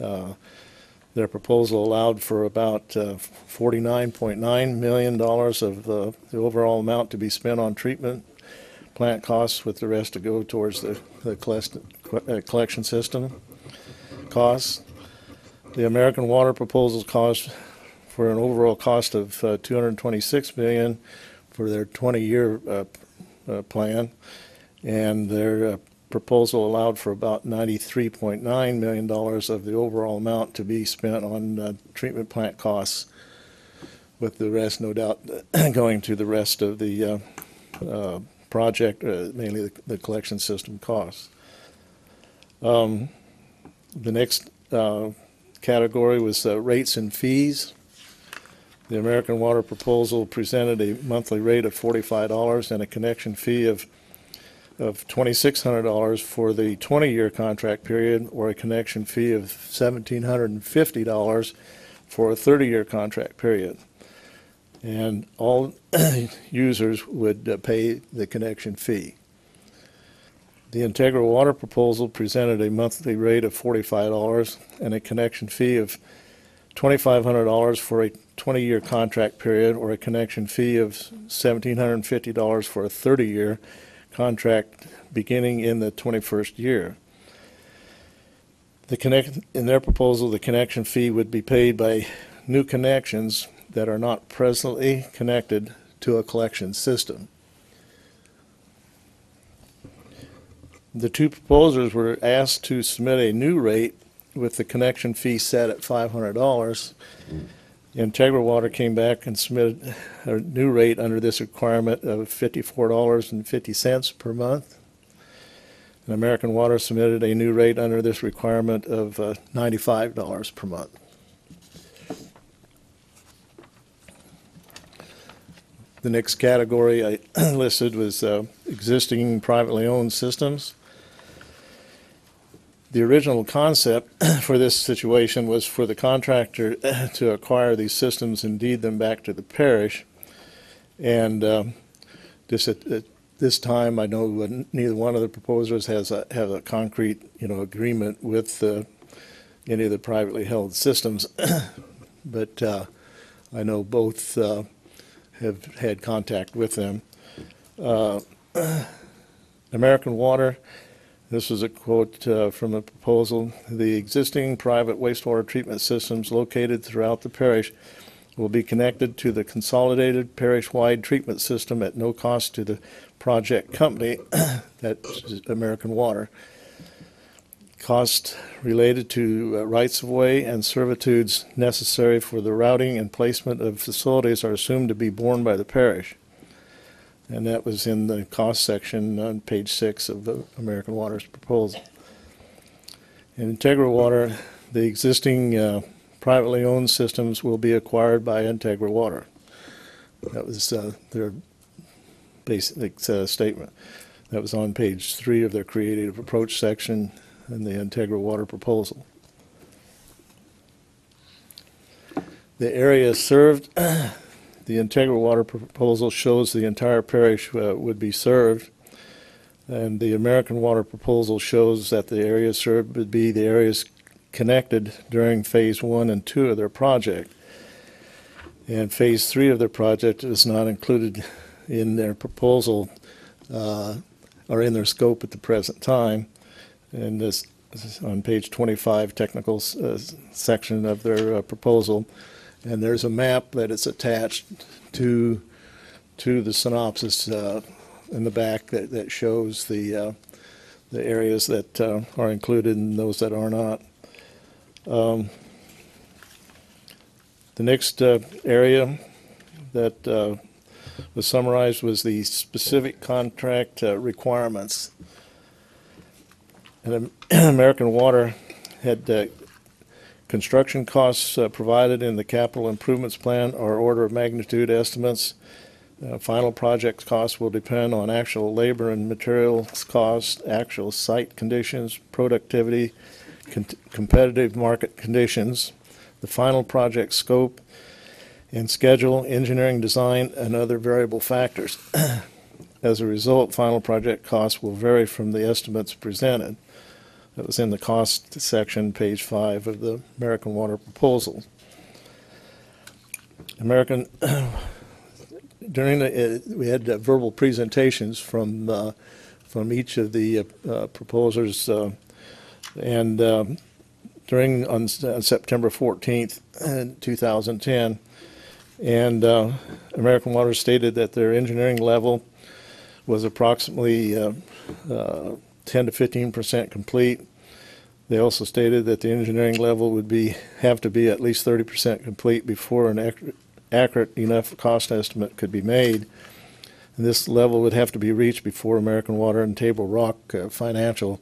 J: Uh, Their proposal allowed for about uh, $49.9 million of the the overall amount to be spent on treatment plant costs, with the rest to go towards the, the uh, collection system costs. The American Water proposal calls for an overall cost of uh, 226 million for their 20-year uh, uh, plan, and their uh, proposal allowed for about 93.9 million dollars of the overall amount to be spent on uh, treatment plant costs, with the rest, no doubt, (clears throat) going to the rest of the uh, uh, project, mainly the, the collection system costs. Um, The next category was rates and fees. The American Water proposal presented a monthly rate of forty-five dollars and a connection fee of, of twenty-six hundred dollars for the twenty-year contract period, or a connection fee of seventeen hundred and fifty dollars for a thirty-year contract period. And all (coughs) users would uh, pay the connection fee. The Integra Water proposal presented a monthly rate of forty-five dollars and a connection fee of twenty-five hundred dollars for a twenty-year contract period, or a connection fee of seventeen hundred and fifty dollars for a thirty-year contract beginning in the twenty-first year. The connect, in their proposal, the connection fee would be paid by new connections that are not presently connected to a collection system. The two proposers were asked to submit a new rate with the connection fee set at five hundred dollars. Integra Water came back and submitted a new rate under this requirement of fifty-four dollars and fifty cents per month. And American Water submitted a new rate under this requirement of uh, ninety-five dollars per month. The next category I (clears throat) listed was uh, existing privately owned systems. The original concept (clears throat) for this situation was for the contractor (clears throat) to acquire these systems and deed them back to the parish. And um, this, at at this time, I know neither one of the proposers has a, have a concrete, you know, agreement with uh, any of the privately held systems. (clears throat) But uh, I know both uh, have had contact with them. Uh, American Water, this is a quote uh, from a proposal. The existing private wastewater treatment systems located throughout the parish will be connected to the consolidated parish-wide treatment system at no cost to the project company, (coughs) that's American Water. Cost related to uh, rights-of-way and servitudes necessary for the routing and placement of facilities are assumed to be borne by the parish. And that was in the cost section on page six of the American Water's proposal. In Integra Water, the existing uh, privately owned systems will be acquired by Integra Water. That was uh, their basic uh, statement. That was on page three of their creative approach section in the Integra Water proposal. The area served, (clears throat) the Integra Water proposal shows the entire parish uh, would be served. And the American Water proposal shows that the areas served would be the areas connected during phase one and two of their project. And phase three of their project is not included in their proposal, uh, or in their scope at the present time. And this, is on page twenty-five, technical, uh, section of their uh, proposal. And there's a map that is attached to, to the synopsis, uh, in the back that, that shows the, uh, the areas that, uh, are included and those that are not. Um, The next, uh, area that, uh, was summarized was the specific contract, uh, requirements. And (clears throat) American Water had, construction costs uh, provided in the capital improvements plan are order of magnitude estimates. Uh, Final project costs will depend on actual labor and materials costs, actual site conditions, productivity, con- competitive market conditions, the final project scope and schedule, engineering design, and other variable factors. (clears throat) As a result, final project costs will vary from the estimates presented. That was in the cost section, page five of the American Water proposal. American, (clears throat) during the, uh, we had uh, verbal presentations from, uh, from each of the uh, proposers, and um, during, on on September 14th, (clears throat) uh, 2010, and American Water stated that their engineering level was approximately 10 to 15 percent complete. They also stated that the engineering level would be, have to be at least 30 percent complete before an accurate, accurate enough cost estimate could be made. And this level would have to be reached before American Water and Table Rock uh, Financial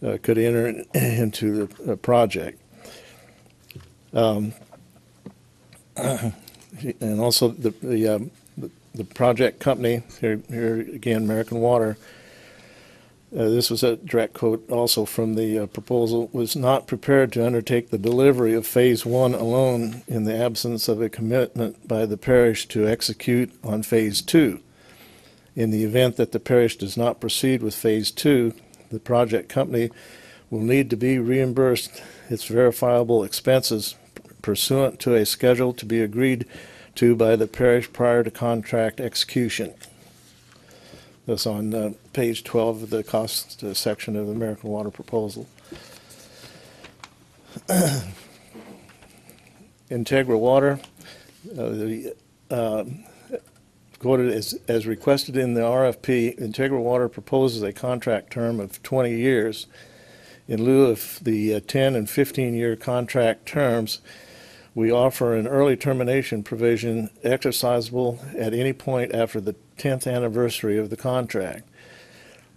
J: uh, could enter (clears throat) into the uh, project. Um, (clears throat) And also, the, the, um, the- the project company, here, here again, American Water, uh, this was a direct quote also from the uh, proposal, was not prepared to undertake the delivery of Phase One alone in the absence of a commitment by the parish to execute on Phase Two. In the event that the parish does not proceed with Phase Two, the project company will need to be reimbursed its verifiable expenses pursuant to a schedule to be agreed to by the parish prior to contract execution. That's on uh, page 12 of the cost uh, section of the American Water proposal. (clears throat) Integra Water, uh, the, uh, quoted as, as requested in the RFP, Integra Water proposes a contract term of 20 years in lieu of the uh, 10 and 15-year contract terms we offer an early termination provision exercisable at any point after the 10th anniversary of the contract.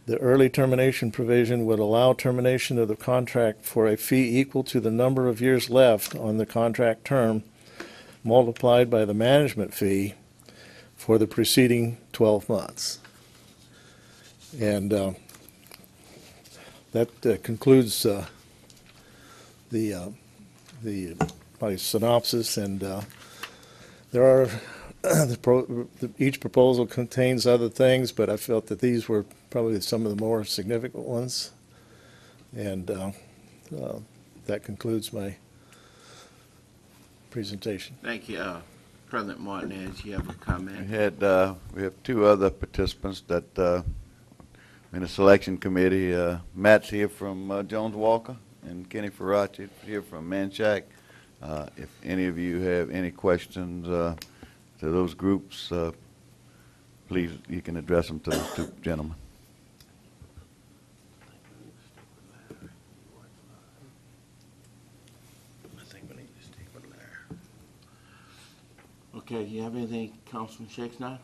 J: The early termination provision would allow termination of the contract for a fee equal to the number of years left on the contract term multiplied by the management fee for the preceding 12 months. And uh, that uh, concludes uh, the, uh, the by synopsis, and uh, there are, (clears throat) the pro- the- each proposal contains other things, but I felt that these were probably some of the more significant ones. And uh, uh, that concludes my presentation.
A: Thank you. Uh, President Martinez, you have a comment?
E: We
A: comment?
E: had, uh, we have two other participants that, uh, in the selection committee, uh, Matt's here from uh, Jones Walker and Kenny Faraci here from Manchac. Uh, if any of you have any questions, uh, to those groups, uh, please, you can address them to those two gentlemen.
A: Okay, you have anything, Councilman Schexnaydre?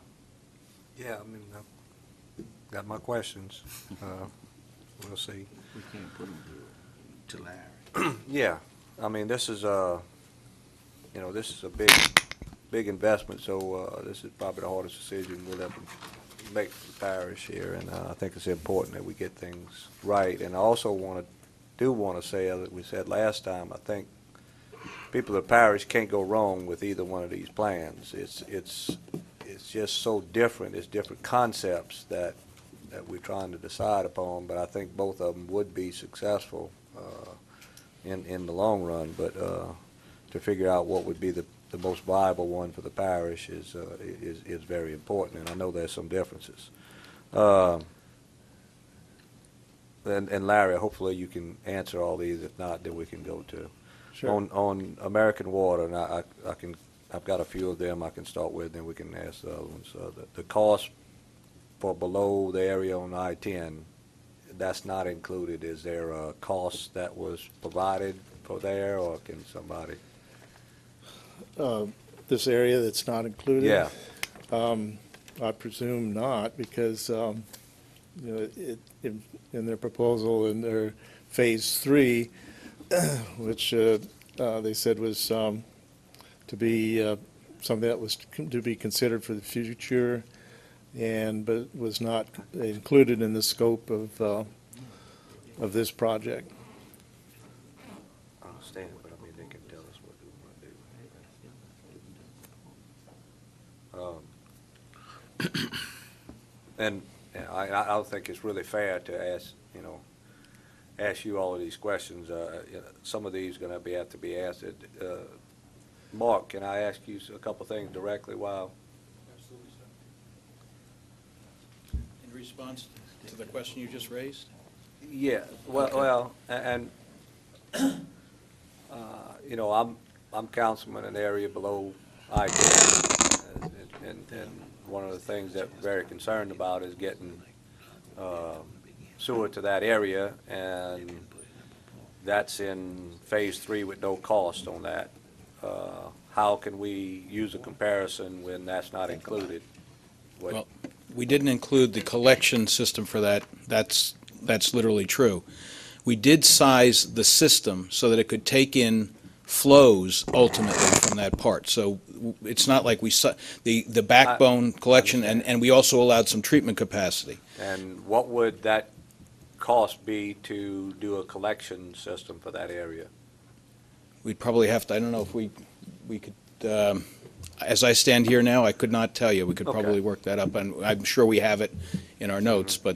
B: Yeah, I mean, I've got my questions. Uh, We'll see.
A: We can't put them to, to Larry. (clears throat)
B: Yeah, I mean, this is a, you know, this is a big, big investment, so uh, this is probably the hardest decision we'll ever make for the parish here, and uh, I think it's important that we get things right. And I also want to, do want to say, as we said last time, I think people of the parish can't go wrong with either one of these plans. It's, it's, it's just so different, it's different concepts that, that we're trying to decide upon, but I think both of them would be successful, uh, in, in the long run, but, uh, to figure out what would be the, the most viable one for the parish is, uh, is, is very important, and I know there's some differences. Um, and, and Larry, hopefully you can answer all these, if not, then we can go to Sure. on, on American Water, and I, I I can, I've got a few of them I can start with, then we can ask the other ones. Uh, the, the cost for below the area on I-10, that's not included. Is there a cost that was provided for there, or can somebody?
J: Uh, This area that's not included?
B: Yeah,
J: Um, I presume not, because, um, you know, it, in, in their proposal, in their phase three, (clears throat) which, uh, uh, they said was, um, to be, uh, something that was to be considered for the future, and, but was not included in the scope of, uh, of this project.
B: I understand, but I mean, they can tell us what they want to And I, I don't think it's really fair to ask, you know, ask you all of these questions. Uh, you know, Some of these gonna be, have to be answered. Uh, Mark, can I ask you a couple things directly while? Absolutely, sir.
H: In response to the question you just raised?
B: Yeah, well, well, a- and, uh, you know, I'm, I'm councilman in the area below I ten. And, and one of the things that we're very concerned about is getting, um, sewer to that area, and that's in phase three with no cost on that. Uh, how can we use a comparison when that's not included? What-
H: Well, We didn't include the collection system for that. That's, that's literally true. We did size the system so that it could take in flows ultimately from that part. So w- it's not like we, si- the, the backbone collection, and, and we also allowed some treatment capacity.
B: And what would that cost be to do a collection system for that area?
H: We'd probably have to, I don't know if we, we could, um, as I stand here now, I could not tell you. We could
B: Okay.
H: probably work that up, and I'm sure we have it in our notes. But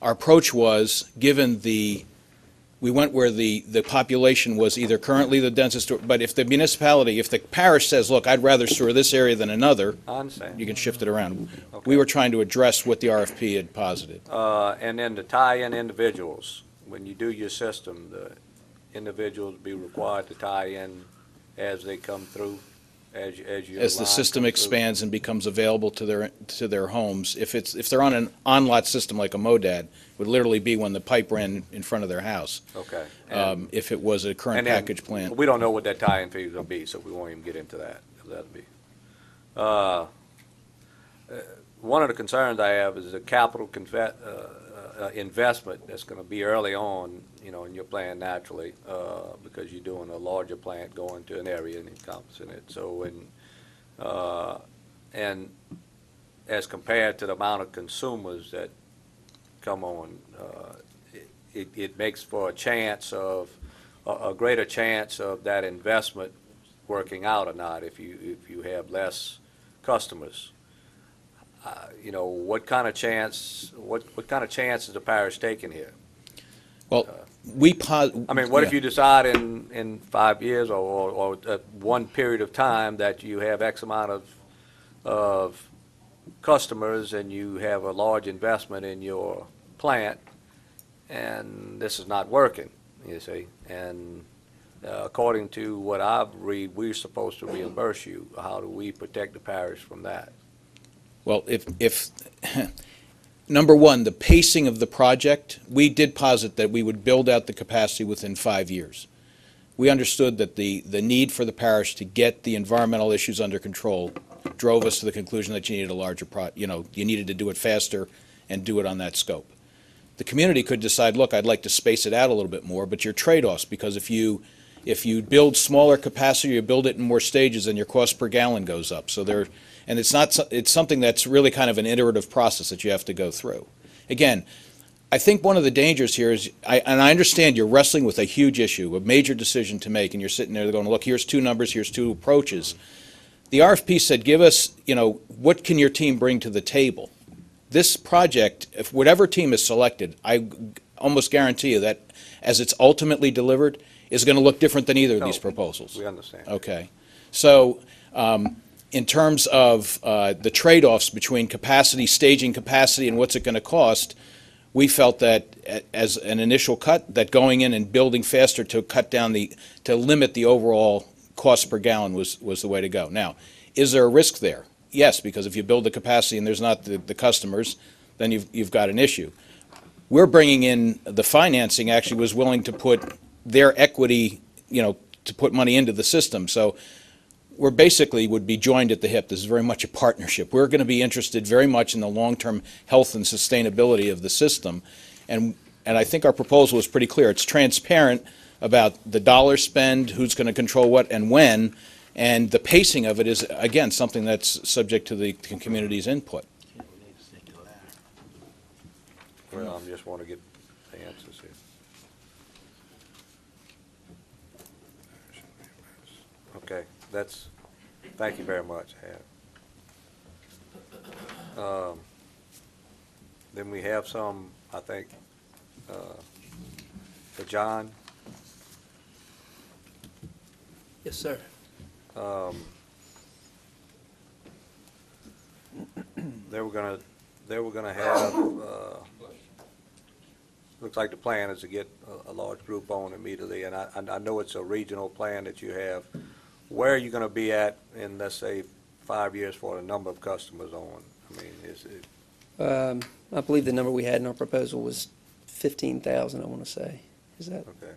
H: our approach was, given the, we went where the, the population was either currently the densest, or- but if the municipality, if the parish says, look, I'd rather sewer this area than another,
B: I understand.
H: you can shift it around. We were trying to address what the RFP had posited.
B: Uh, and then to tie in individuals, when you do your system, the individuals be required to tie in as they come through, as, as your
H: As the system
B: comes through?
H: expands and becomes available to their, to their homes, if it's, if they're on an on-lot system like a MODAD, would literally be when the pipe ran in front of their house.
B: Okay. And-
H: Um, if it was a current
B: and then
H: package plant.
B: We don't know what that tie-in fee is gonna be, so we won't even get into that. That'll be. Uh, uh, One of the concerns I have is the capital conve- uh, uh, investment that's gonna be early on, you know, in your plan naturally, uh, because you're doing a larger plant going to an area and encompassing it. So when, uh, and as compared to the amount of consumers that come on, uh, it, it makes for a chance of, a, a greater chance of that investment working out or not if you, if you have less customers. Uh, You know, what kind of chance, what, what kind of chance is the parish taking here?
H: Well, we pos.
B: I mean, what if
H: yeah.
B: you decide in, in five years or, or, or at one period of time that you have X amount of, of customers and you have a large investment in your plant and this is not working, you see? And uh, according to what I've read, we're supposed to reimburse you. How do we protect the parish from that?
H: Well, if, if, (laughs) number one, the pacing of the project, we did posit that we would build out the capacity within five years. We understood that the, the need for the parish to get the environmental issues under control drove us to the conclusion that you needed a larger pro, you know, you needed to do it faster and do it on that scope. The community could decide, look, I'd like to space it out a little bit more, but your trade-offs, because if you, if you build smaller capacity, you build it in more stages, then your cost per gallon goes up. So there, and it's not it's something that's really kind of an iterative process that you have to go through. Again, I think one of the dangers here is, I, and I understand you're wrestling with a huge issue, a major decision to make, and you're sitting there going, look, here's two numbers, here's two approaches. The RFP said, give us, you know, what can your team bring to the table? This project, if whatever team is selected, I almost guarantee you that as it's ultimately delivered, is going to look different than either of these proposals.
B: We understand.
H: Okay. So, um, in terms of, uh, the trade-offs between capacity, staging capacity, and what's it gonna cost, we felt that as an initial cut, that going in and building faster to cut down the, to limit the overall cost per gallon was, was the way to go. Now, is there a risk there? Yes, because if you build the capacity and there's not the, the customers, then you've, you've got an issue. We're bringing in, the financing actually was willing to put their equity, you know, to put money into the system. So we're basically would be joined at the hip. This is very much a partnership. We're going to be interested very much in the long-term health and sustainability of the system. And, and I think our proposal is pretty clear. It's transparent about the dollar spend, who's going to control what and when, and the pacing of it is, again, something that's subject to the community's input.
B: Well, I just want to get the answers here. Okay, that's, thank you very much, Hal. Um, Then we have some, I think, uh, for John.
I: Yes, sir.
B: um, They were gonna, they were gonna have, uh, looks like the plan is to get a, a large group on immediately, and I, and I know it's a regional plan that you have. Where are you gonna be at in, let's say, five years for the number of customers on? I mean, is it,
I: Um, I believe the number we had in our proposal was fifteen thousand, I want to say. Is that
B: okay,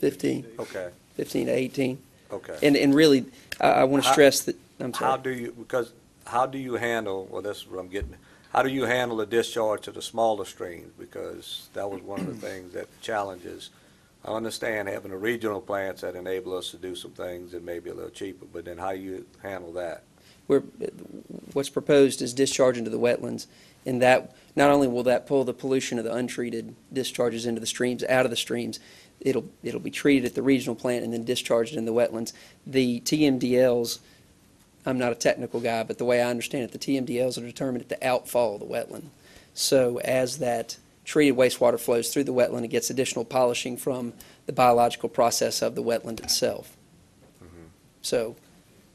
I: fifteen?
B: okay,
I: Fifteen to eighteen?
B: okay.
I: And, and really, I, I want to
B: How-
I: stress that, I'm sorry.
B: How
I: sorry.
B: do you, because, how do you handle, well, that's what I'm getting, how do you handle the discharge to the smaller streams? Because that was one of the (clears throat) things that challenges, I understand having the regional plants that enable us to do some things that may be a little cheaper, but then how you handle that?
I: We're, what's proposed is discharge into the wetlands, and that, not only will that pull the pollution of the untreated discharges into the streams, out of the streams, it'll, it'll be treated at the regional plant and then discharged in the wetlands. The TMDLs, I'm not a technical guy, but the way I understand it, the TMDLs are determined at the outfall of the wetland. So as that treated wastewater flows through the wetland, and gets additional polishing from the biological process of the wetland itself. So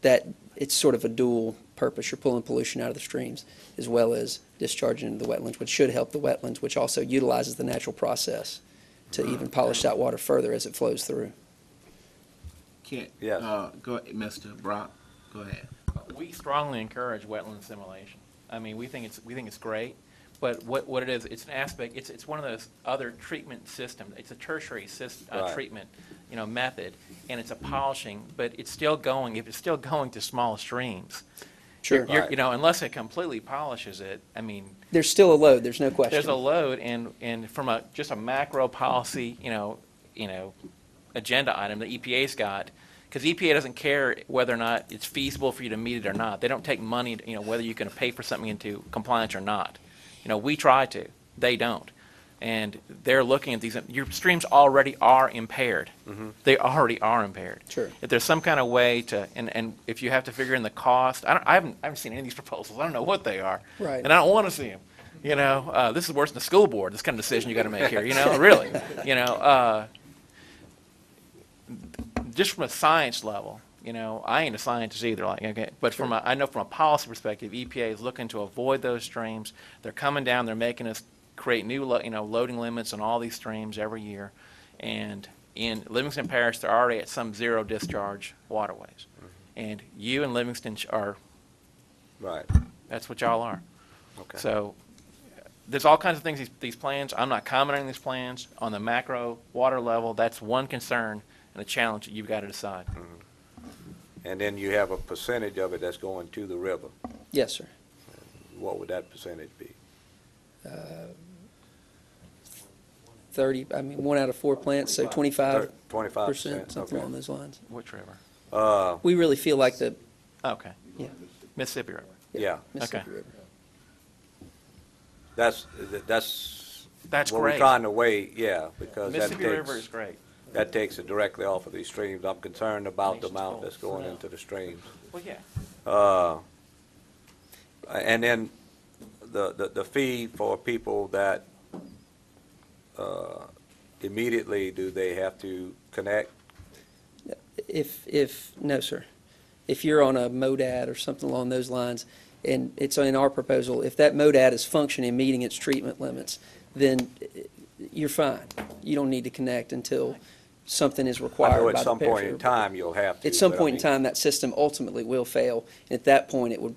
I: that, it's sort of a dual purpose. You're pulling pollution out of the streams as well as discharging into the wetlands, which should help the wetlands, which also utilizes the natural process to even polish that water further as it flows through.
A: Can,
B: Yes.
A: uh, go, ahead, Mr. Brock, go ahead.
G: We strongly encourage wetland assimilation. I mean, we think it's, we think it's great, but what, what it is, it's an aspect, it's, it's one of those other treatment systems. It's a tertiary sys, uh,
B: Right.
G: treatment, you know, method, and it's a polishing, but it's still going, if it's still going to small streams.
I: Sure.
G: you're-. You know, unless it completely polishes it, I mean,
I: There's still a load, there's no question.
G: there's a load, and, and from a, just a macro policy, you know, you know, agenda item that EPA's got, because EPA doesn't care whether or not it's feasible for you to meet it or not. They don't take money, you know, whether you can pay for something into compliance or not. You know, we try to, they don't. And they're looking at these, your streams already are impaired. They already are impaired.
I: Sure.
G: If there's some kind of way to, and, and if you have to figure in the cost, I don't, I haven't, I haven't seen any of these proposals. I don't know what they are.
I: Right.
G: And I don't want to see them. You know, uh, this is worse than the school board, this kind of decision you got to make here, you know, (laughs) really. You know, uh, just from a science level, you know, I ain't a scientist either, like, okay, but from a, I know from a policy perspective, EPA is looking to avoid those streams. They're coming down, they're making us create new, lo- you know, loading limits on all these streams every year. And in Livingston Parish, they're already at some zero discharge waterways. Mm-hmm. And you and Livingston sh- are,
B: Right,
G: that's what y'all are.
B: okay.
G: So there's all kinds of things, these, these plans, I'm not commenting on these plans. On the macro water level, that's one concern and a challenge that you've got to decide. Mm-hmm.
B: And then you have a percentage of it that's going to the river.
I: Yes, sir.
B: What would that percentage be?
I: Thirty, I mean, one out of four plants, so twenty-five
B: Twenty-five
I: percent,
B: percent?
I: something along those lines.
G: Which river?
B: Uh,
I: We really feel like the,
G: Okay.
I: Yeah.
G: Mississippi River.
B: yeah,
I: Mississippi River.
B: that's, that's,
G: That's
B: Well, we're
G: great.
B: trying to wait, yeah, because that
G: Mississippi River is
B: takes,
G: great.
B: That takes it directly off of these streams. I'm concerned about the amount that's going into the streams.
G: Well, yeah.
B: Uh, And then the, the, the fee for people that, uh, immediately, do they have to connect?
I: If, if, no, sir. If you're on a MODAD or something along those lines, and it's in our proposal, if that MODAD is functioning, meeting its treatment limits, then eh, you're fine. You don't need to connect until something is
B: I
I: required
B: know
I: by
B: at
I: the
B: some point
I: parish.
B: in time you'll have to.
I: At some
B: but I
I: point in
B: mean-
I: time, that system ultimately will fail. And at that point, it would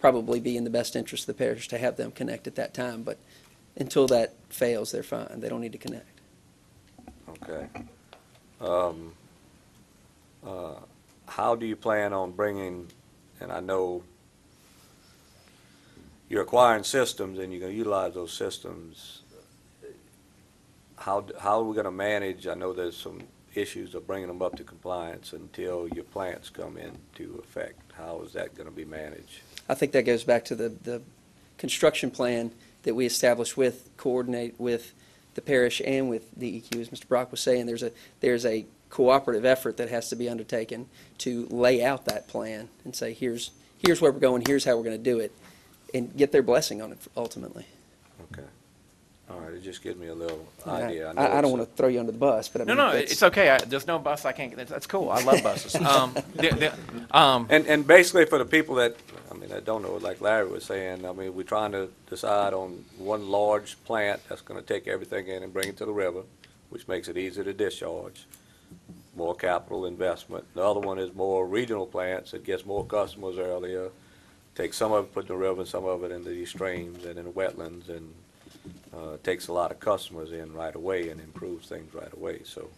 I: probably be in the best interest of the parish to have them connect at that time. But until that fails, they're fine. They don't need to connect.
B: Okay. Um, uh, How do you plan on bringing, and I know you're acquiring systems and you're going to utilize those systems. How, how are we going to manage, I know there's some issues of bringing them up to compliance until your plants come into effect. How is that going to be managed?
I: I think that goes back to the, the construction plan that we established with, coordinate with the parish and with DEQ, as Mr. Brock was saying, there's a, there's a cooperative effort that has to be undertaken to lay out that plan and say, here's, here's where we're going, here's how we're gonna do it, and get their blessing on it ultimately.
B: Okay. All right, it just gives me a little idea. know
I: I
B: it's
I: don't
B: a-
I: wanna throw you under the bus, but I
G: No,
I: mean,
G: no,
I: that's-
G: it's okay. I, there's no bus I can't get. That's, that's cool. I love buses. (laughs) Um, the, the, um,
B: And, and basically for the people that, I mean, that don't know, like Larry was saying, I mean, we're trying to decide on one large plant that's gonna take everything in and bring it to the river, which makes it easier to discharge, more capital investment. The other one is more regional plants, it gets more customers earlier, take some of it, put in the river, and some of it into these streams and in the wetlands, and, uh, takes a lot of customers in right away and improves things right away, so,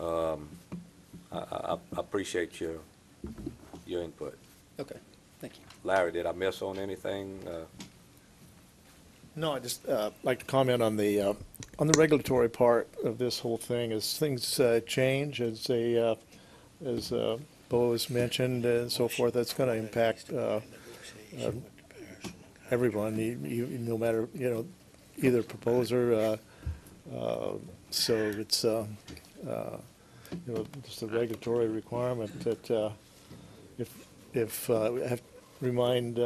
B: um, I, I, I appreciate your, your input.
I: Okay, thank you.
B: Larry, did I miss on anything? Uh,
J: No, I just uh, like to comment on the, uh, on the regulatory part of this whole thing. As things uh, change, as a, uh, as uh, Bo has mentioned and so forth, that's going to impact uh, uh, everyone, you- you- no matter, you know, either proposer. uh, uh, So it's, uh, you know, just a regulatory requirement that if, if, I have to remind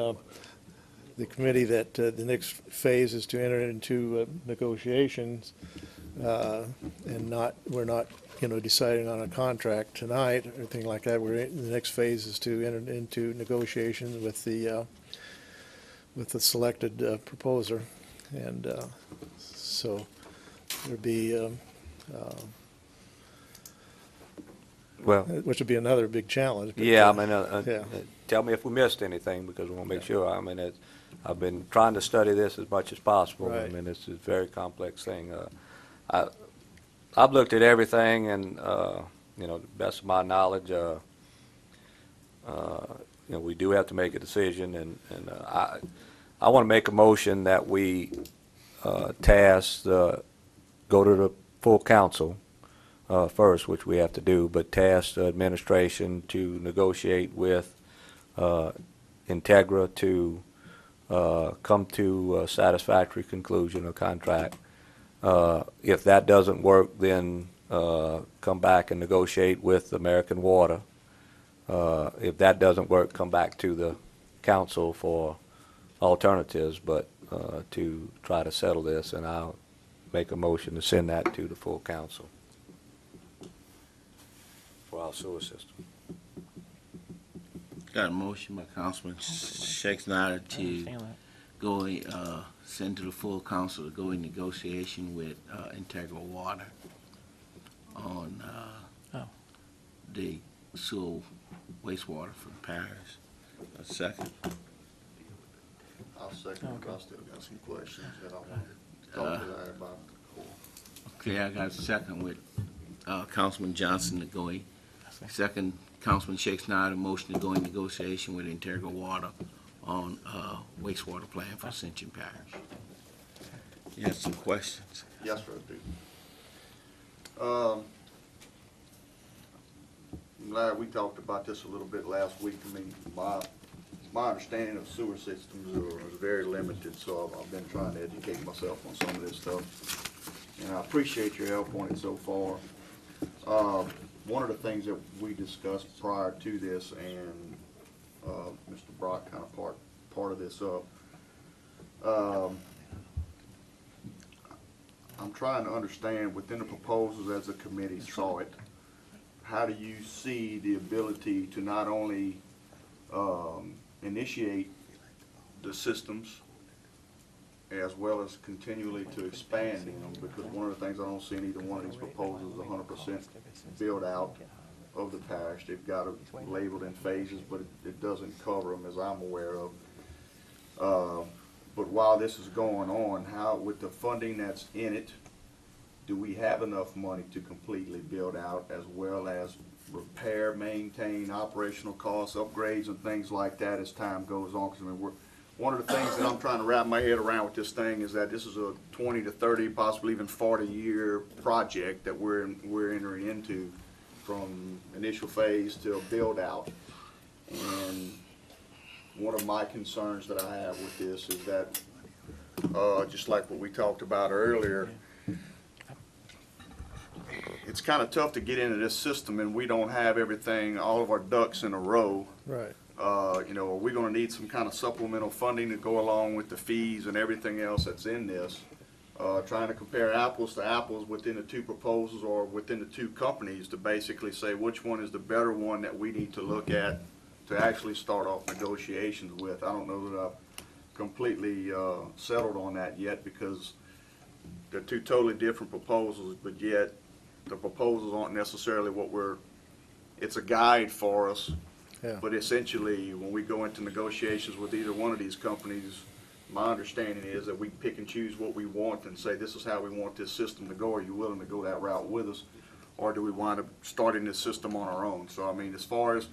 J: the committee that uh, the next phase is to enter into uh, negotiations, uh, and not, we're not, you know, deciding on a contract tonight or anything like that. We're, in- the next phase is to enter into negotiations with the, with the selected proposer. And uh, so there'd be, um, uh,
B: Well,
J: which would be another big challenge. but,
B: yeah, I
J: uh,
B: mean, uh, uh,
J: yeah.
B: tell me if we missed anything, because we want to make sure. I mean, it- I've been trying to study this as much as possible. I
J: Right.
B: mean, it's a very complex thing. Uh, I, I've looked at everything, and, uh, you know, to the best of my knowledge, uh, uh, you know, we do have to make a decision, and, and uh, I, I want to make a motion that we uh, task, the- go to the full council uh, first, which we have to do, but task the administration to negotiate with uh, Integra to uh, come to a satisfactory conclusion of contract. Uh, If that doesn't work, then uh, come back and negotiate with American Water. Uh, If that doesn't work, come back to the council for alternatives, but uh, to try to settle this, and I'll make a motion to send that to the full council for our sewer system.
A: Got a motion by Councilman Schexnaydre
G: I
A: to
G: understand that.
A: go, uh, send to the full council to go in negotiation with, uh, Integra Water on, uh,
G: Oh.
A: the sewer wastewater for the parish. A second.
C: I'll second it, but I still got some questions that I want to
A: Uh,
C: talk to Larry about.
A: Okay, I got a second with, uh, Councilman Johnson to go in. Second, Councilman Schexnaydre, motion to go in negotiation with Integra Water on, uh, wastewater plan for Ascension Parish. You have some questions?
C: Yes, sir, I do. Um, Larry, we talked about this a little bit last week. I mean, my, my understanding of sewer systems is very limited, so I've, I've been trying to educate myself on some of this stuff. And I appreciate your help on it so far. Uh, one of the things that we discussed prior to this, and, uh, Mr. Brock kind of part, part of this up, um, I'm trying to understand within the proposals as the committee saw it, how do you see the ability to not only um, initiate the systems as well as continually to expand them? Because one of the things I don't see in either one of these proposals is hundred percent build out of the parish. They've got it labeled in phases, but it, it doesn't cover them as I'm aware of. Uh, But while this is going on, how, with the funding that's in it, do we have enough money to completely build out as well as repair, maintain, operational costs, upgrades and things like that as time goes on? Because I mean, we're, one of the things that I'm trying to wrap my head around with this thing is that this is a twenty to thirty, possibly even forty-year project that we're, we're entering into from initial phase to build out. And one of my concerns that I have with this is that, uh, just like what we talked about earlier, it's kind of tough to get into this system and we don't have everything, all of our ducks in a row.
J: Right.
C: Uh, you know, are we gonna need some kind of supplemental funding to go along with the fees and everything else that's in this? Uh, trying to compare apples to apples within the two proposals or within the two companies to basically say which one is the better one that we need to look at to actually start off negotiations with. I don't know that I've completely, uh, settled on that yet because they're two totally different proposals, but yet the proposals aren't necessarily what we're, it's a guide for us.
J: Yeah.
C: But essentially, when we go into negotiations with either one of these companies, my understanding is that we pick and choose what we want and say, this is how we want this system to go. Are you willing to go that route with us? Or do we wind up starting this system on our own? So I mean, as far as,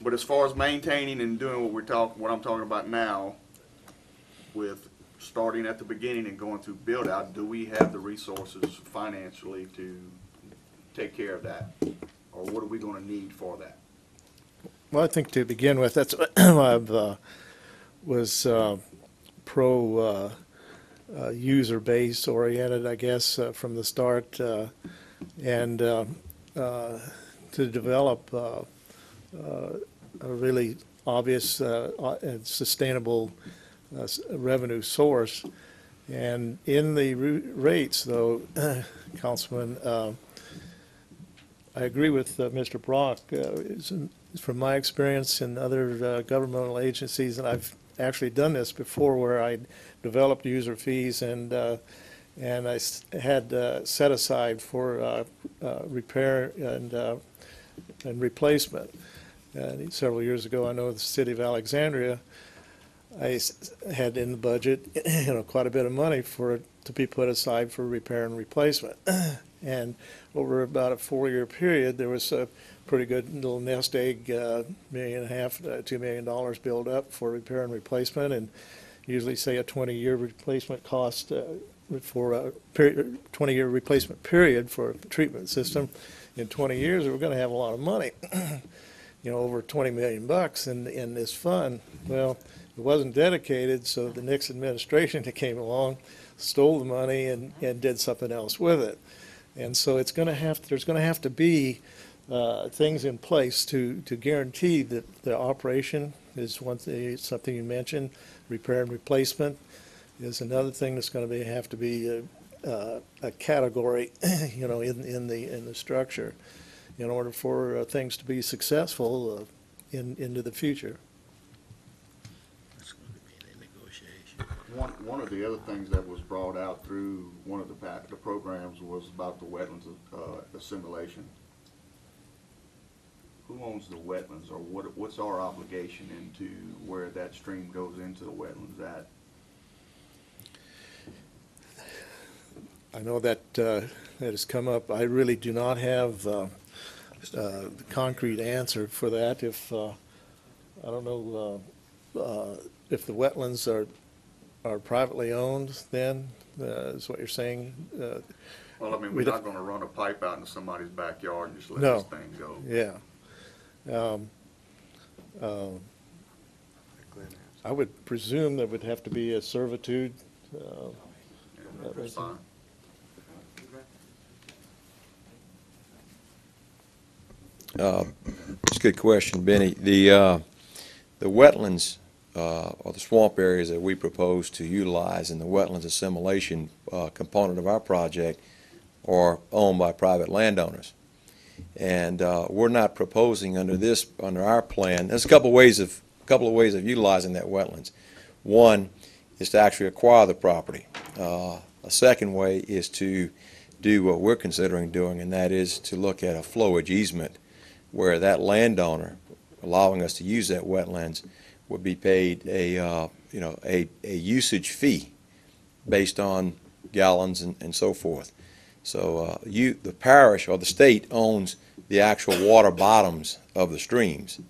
C: but as far as maintaining and doing what we're talking, what I'm talking about now, with starting at the beginning and going through build out, do we have the resources financially to take care of that? Or what are we gonna need for that?
J: Well, I think to begin with, that's, (clears throat) I've, uh, was, uh, pro, uh, uh, user base oriented, I guess, uh, from the start, uh, and, uh, uh, to develop, uh, uh, a really obvious, uh, uh, and sustainable, uh, revenue source. And in the rates, though, (clears throat) Councilman, uh, I agree with uh, Mr. Brock. Uh, it's From my experience in other uh, governmental agencies, and I've actually done this before, where I developed user fees and, uh, and I had uh, set aside for uh, uh, repair and, uh, and replacement. And several years ago, I know the city of Alexandria, I had in the budget, (clears throat) you know, quite a bit of money for, it to be put aside for repair and replacement. (clears throat) And over about a four-year period, there was a pretty good little nest egg, uh, million and a half, uh, two million dollars built up for repair and replacement, and usually say a twenty-year replacement cost, uh, for a twenty-year replacement period for a treatment system. In twenty years, we're gonna have a lot of money, (clears throat) you know, over twenty million bucks in, in this fund. Well, it wasn't dedicated, so the Nixon administration (laughs) that came along stole the money and, and did something else with it. And so it's gonna have, there's gonna have to be, uh, things in place to, to guarantee that the operation is one thing, something you mentioned, repair and replacement is another thing that's gonna be, have to be a, uh, a category, (clears throat) you know, in, in the, in the structure in order for uh, things to be successful uh, in, into the future.
C: One, one of the other things that was brought out through one of the, pa- the programs was about the wetlands, uh, assimilation. Who owns the wetlands, or what, what's our obligation into where that stream goes into the wetlands at?
J: I know that, uh, that has come up. I really do not have, uh, uh, the concrete answer for that. If, uh, I don't know, uh, uh, if the wetlands are, are privately owned then, uh, is what you're saying? Uh,
C: Well, I mean,
J: We
C: we're
J: don't-
C: gonna run a pipe out into somebody's backyard and just let
J: No.
C: this thing go.
J: Yeah. Um, um, I would presume there would have to be a servitude. uh,
C: That's fine.
K: It's a good question, Benny. The, uh, the wetlands, uh, or the swamp areas that we propose to utilize in the wetlands assimilation, uh, component of our project are owned by private landowners. And, uh, we're not proposing under this, under our plan, there's a couple ways of, a couple of ways of utilizing that wetlands. One is to actually acquire the property. Uh, a second way is to do what we're considering doing, and that is to look at a flowage easement where that landowner, allowing us to use that wetlands, would be paid a, uh, you know, a, a usage fee based on gallons and, and so forth. So, uh, you, the parish or the state owns the actual water bottoms of the streams,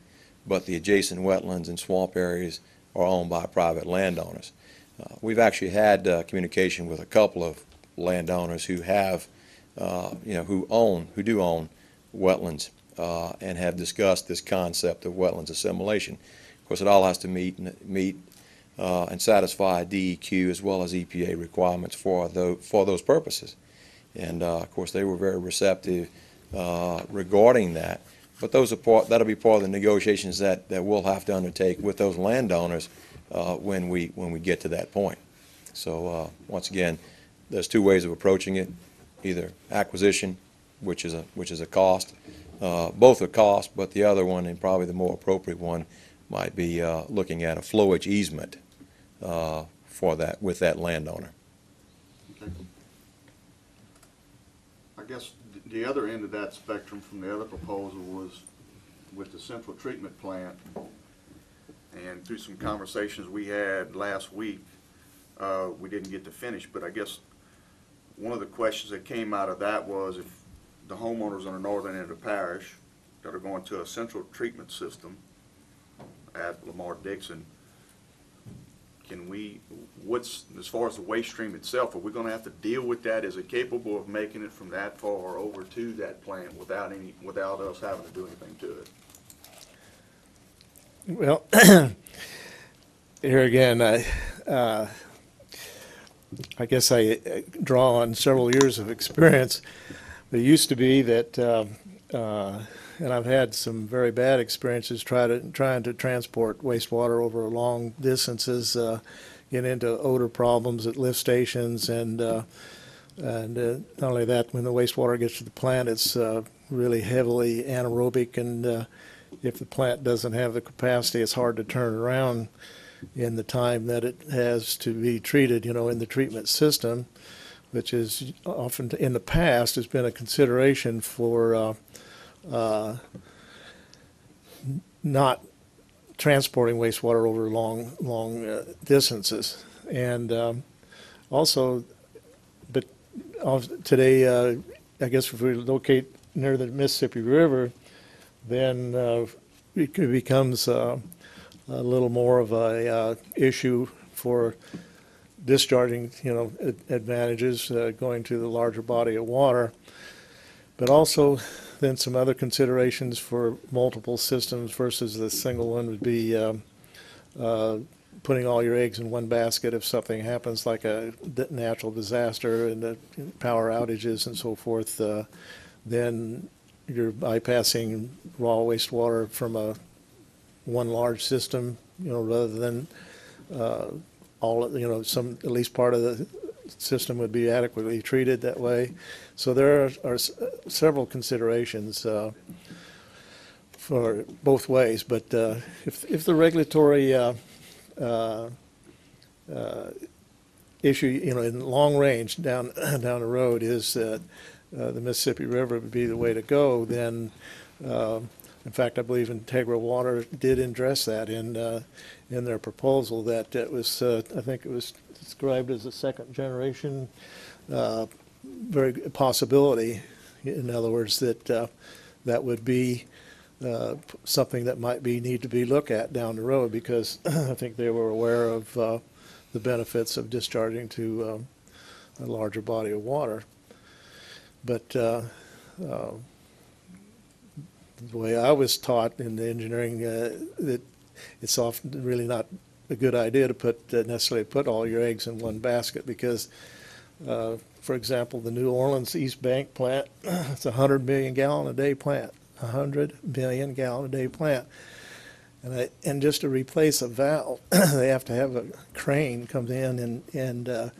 K: but the adjacent wetlands and swamp areas are owned by private landowners. Uh, We've actually had, uh, communication with a couple of landowners who have, uh, you know, who own, who do own wetlands uh, and have discussed this concept of wetlands assimilation. Course, it all has to meet, meet uh, and satisfy DEQ as well as EPA requirements for tho, for those purposes. And, uh, of course, they were very receptive uh, regarding that. But those are part, that'll be part of the negotiations that, that we'll have to undertake with those landowners uh, when we, when we get to that point. So, uh, once again, there's two ways of approaching it, either acquisition, which is a, which is a cost, uh, both are cost, but the other one, and probably the more appropriate one, might be uh, looking at a flowage easement uh, for that, with that landowner.
C: Okay. I guess th- the other end of that spectrum from the other proposal was with the central treatment plant. And through some conversations we had last week, uh, we didn't get to finish, but I guess one of the questions that came out of that was if the homeowners on the northern end of the parish that are going to a central treatment system at Lamar Dixon, can we, what's, as far as the waste stream itself, are we gonna have to deal with that? Is it capable of making it from that far over to that plant without any, without us having to do anything to it?
J: Well, (clears throat) here again, I, uh, I guess I uh, draw on several years of experience. It used to be that, um, uh, and I've had some very bad experiences try to, trying to transport wastewater over long distances, uh, get into odor problems at lift stations and, uh, and uh, not only that, when the wastewater gets to the plant, it's uh, really heavily anaerobic and uh, if the plant doesn't have the capacity, it's hard to turn around in the time that it has to be treated, you know, in the treatment system, which is often, in the past, has been a consideration for uh, not transporting wastewater over long, long uh, distances. And um, also, but of- today, uh, I guess if we locate near the Mississippi River, then uh, it becomes uh, a little more of a uh, issue for discharging, you know, advantages, going to the larger body of water. But also, then some other considerations for multiple systems versus the single one would be um, uh, putting all your eggs in one basket if something happens, like a natural disaster and the power outages and so forth, uh, then you're bypassing raw wastewater from a one large system, you know, rather than uh, all, you know, some, at least part of the system would be adequately treated that way. So there are, are several considerations uh, for both ways, but uh, if, if the regulatory uh, uh, uh, issue, you know, in long range down, (clears throat) down the road is that the Mississippi River would be the way to go, then, in fact, I believe Integra Water did address that in, uh, in their proposal, that it was, uh, I think it was described as a second generation, uh, very possibility. In other words, that, uh, that would be uh, something that might be, need to be looked at down the road, because (clears throat) I think they were aware of uh, the benefits of discharging to um, a larger body of water. But uh, uh, the way I was taught in the engineering, uh, that it's often really not a good idea to put, uh, necessarily put all your eggs in one basket because, uh, for example, the New Orleans East Bank plant, (clears throat) it's a hundred million gallon a day plant, a hundred million gallon a day plant. And I, and just to replace a valve, (clears throat) they have to have a crane come in and, and, uh,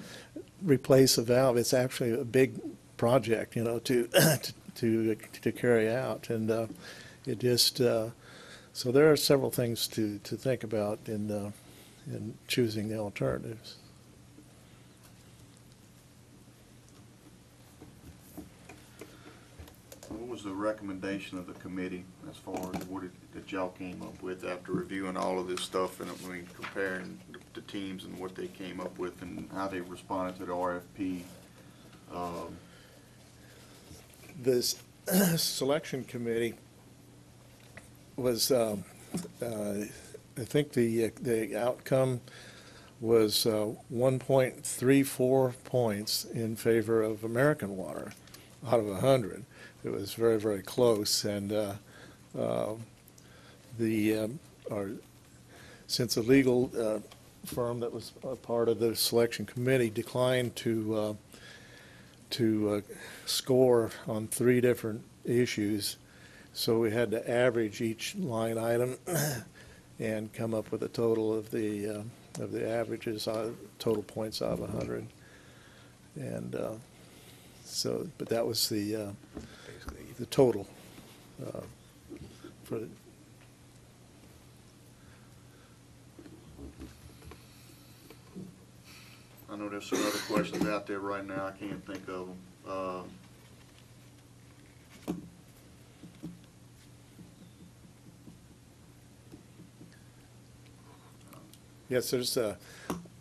J: replace a valve. It's actually a big project, you know, to, (clears throat) to, to carry out. And, uh, it just, uh, so there are several things to, to think about in, uh, in choosing the alternatives.
C: What was the recommendation of the committee as far as what it, that y'all came up with after reviewing all of this stuff and, I mean, comparing the- the teams and what they came up with and how they responded to the RFP? Um,
J: This (clears throat) selection committee was, um, uh, I think the, uh, the outcome was uh, 1.34 points in favor of American Water out of 100. It was very, very close, and uh, uh, the, um, our, since the legal uh, firm that was a part of the selection committee declined to, uh, to score on three different issues, so we had to average each line item and come up with a total of the, uh, of the averages, uh, total points out of 100. And uh, so, but that was the, uh, the total uh, for,
C: I know there's some other questions out there right now, I can't think of them. Um,
J: yes, there's a,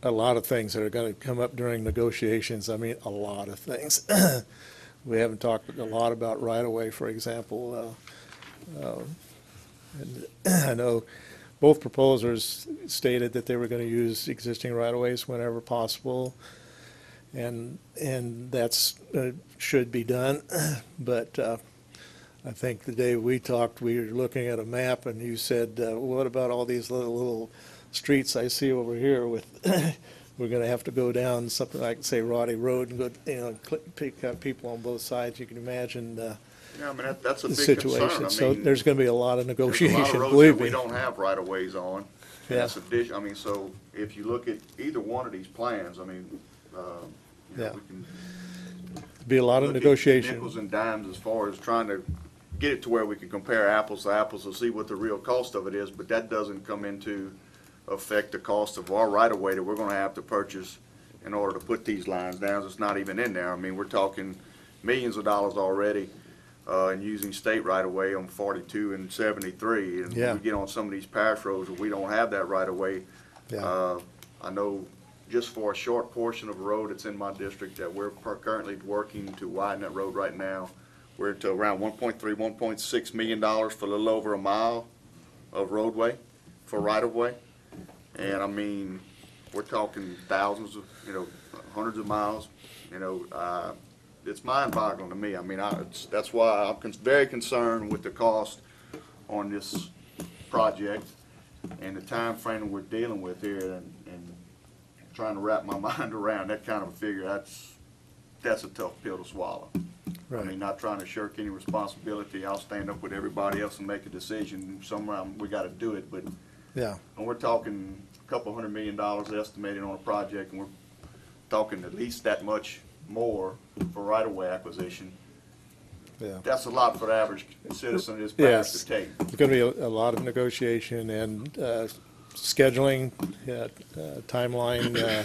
J: a lot of things that are going to come up during negotiations. I mean, a lot of things. (clears throat) We haven't talked a lot about right-of-way, for example. uh, uh, and (clears throat) I know both proposers stated that they were going to use existing right-of-ways whenever possible, and, and that's, uh, should be done. (clears throat) But uh, I think the day we talked, we were looking at a map, and you said, uh, what about all these little, little streets I see over here with, (coughs) we're gonna have to go down something like, say, Roddy Road and go, you know, cl- pick up people on both sides. You can imagine uh,
C: Yeah, I mean, that, that's a
J: the
C: big concern.
J: situation.
C: I
J: So
C: mean,
J: there's gonna be a lot of
C: There's a lot
J: negotiation,
C: of (laughs) roads
J: believe
C: that we
J: me.
C: don't have right-of-ways on. and
J: Yeah.
C: That's addition, I mean, so if you look at either one of these plans, I mean, uh, you know,
J: Yeah.
C: we can
J: Be a lot of
C: look at
J: negotiation.
C: Nickels and dimes as far as trying to get it to where we can compare apples to apples and see what the real cost of it is, but that doesn't come into affect the cost of our right-of-way that we're gonna have to purchase in order to put these lines down. It's not even in there. I mean, we're talking millions of dollars already, uh, and using state right-of-way on forty-two and seventy-three. And
J: Yeah.
C: we get on some of these parish roads where we don't have that right-of-way.
J: Yeah.
C: Uh, I know just for a short portion of a road that's in my district that we're per- currently working to widen that road right now. We're to around 1.3, 1.6 million dollars for a little over a mile of roadway for right-of-way. And I mean, we're talking thousands of, you know, hundreds of miles, you know, uh, it's mind-boggling to me. I mean, I, it's, that's why I'm con- very concerned with the cost on this project and the time frame we're dealing with here and, and trying to wrap my (laughs) mind around that kind of a figure, that's, that's a tough pill to swallow. I mean, not trying to shirk any responsibility. I'll stand up with everybody else and make a decision. Somewhere, we gotta do it, but
J: Yeah,
C: and we're talking a couple hundred million dollars estimated on a project, and we're talking at least that much more for right-of-way acquisition.
J: yeah.
C: That's a lot for the average citizen of this parish
J: Yes.
C: to take.
J: There's gonna be a, a lot of negotiation and, uh, scheduling, uh, uh, timeline, uh,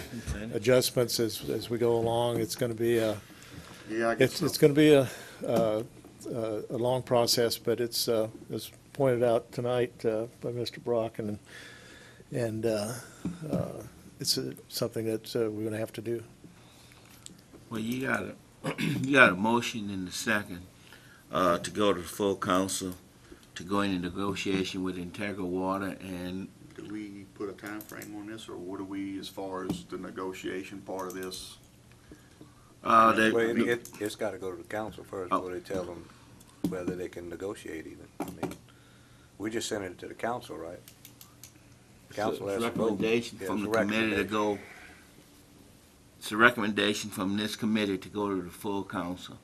J: adjustments as, as we go along. It's gonna be a,
C: Yeah, I guess
J: It's,
C: so.
J: it's going to be a, uh, uh, a long process, but it's, uh, as pointed out tonight uh, by Mr. Brock, and, and uh, uh, it's uh, something that uh, we're going to have to do.
A: Well, you got a, (clears throat) you got a motion in the second, uh, to go to the full council, to go into negotiation with Integra Water and
C: Do we put a time frame on this, or what do we, as far as the negotiation part of this?
A: Uh, they,
B: Well, it, it- it's gotta go to the council first
A: Oh.
B: before they tell them whether they can negotiate even. I mean, we just sent it to the council, right? Council
A: It's
B: has
A: a
B: a vote.
A: recommendation
B: Yeah,
A: from
B: it's
A: the
B: a
A: committee to
B: recommendation.
A: go, it's a recommendation from this committee to go to the full council,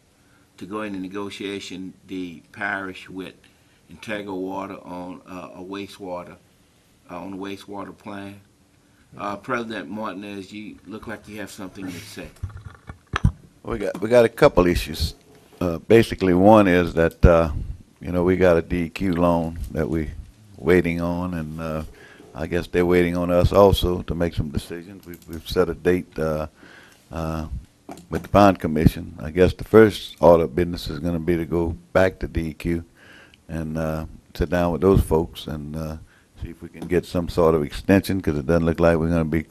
A: to go into negotiation the parish with Integra Water on uh, a wastewater, uh, on a wastewater plan. Uh, President Martinez, you look like you have something to say.
E: We got, we got a couple issues. Uh, basically, one is that, uh, you know, we got a DEQ loan that we waiting on, and, uh, I guess they're waiting on us also to make some decisions. We've, we've set a date, uh, uh, with the bond commission. I guess the first order of business is gonna be to go back to DEQ and, uh, sit down with those folks and, uh, see if we can get some sort of extension, because it doesn't look like we're gonna be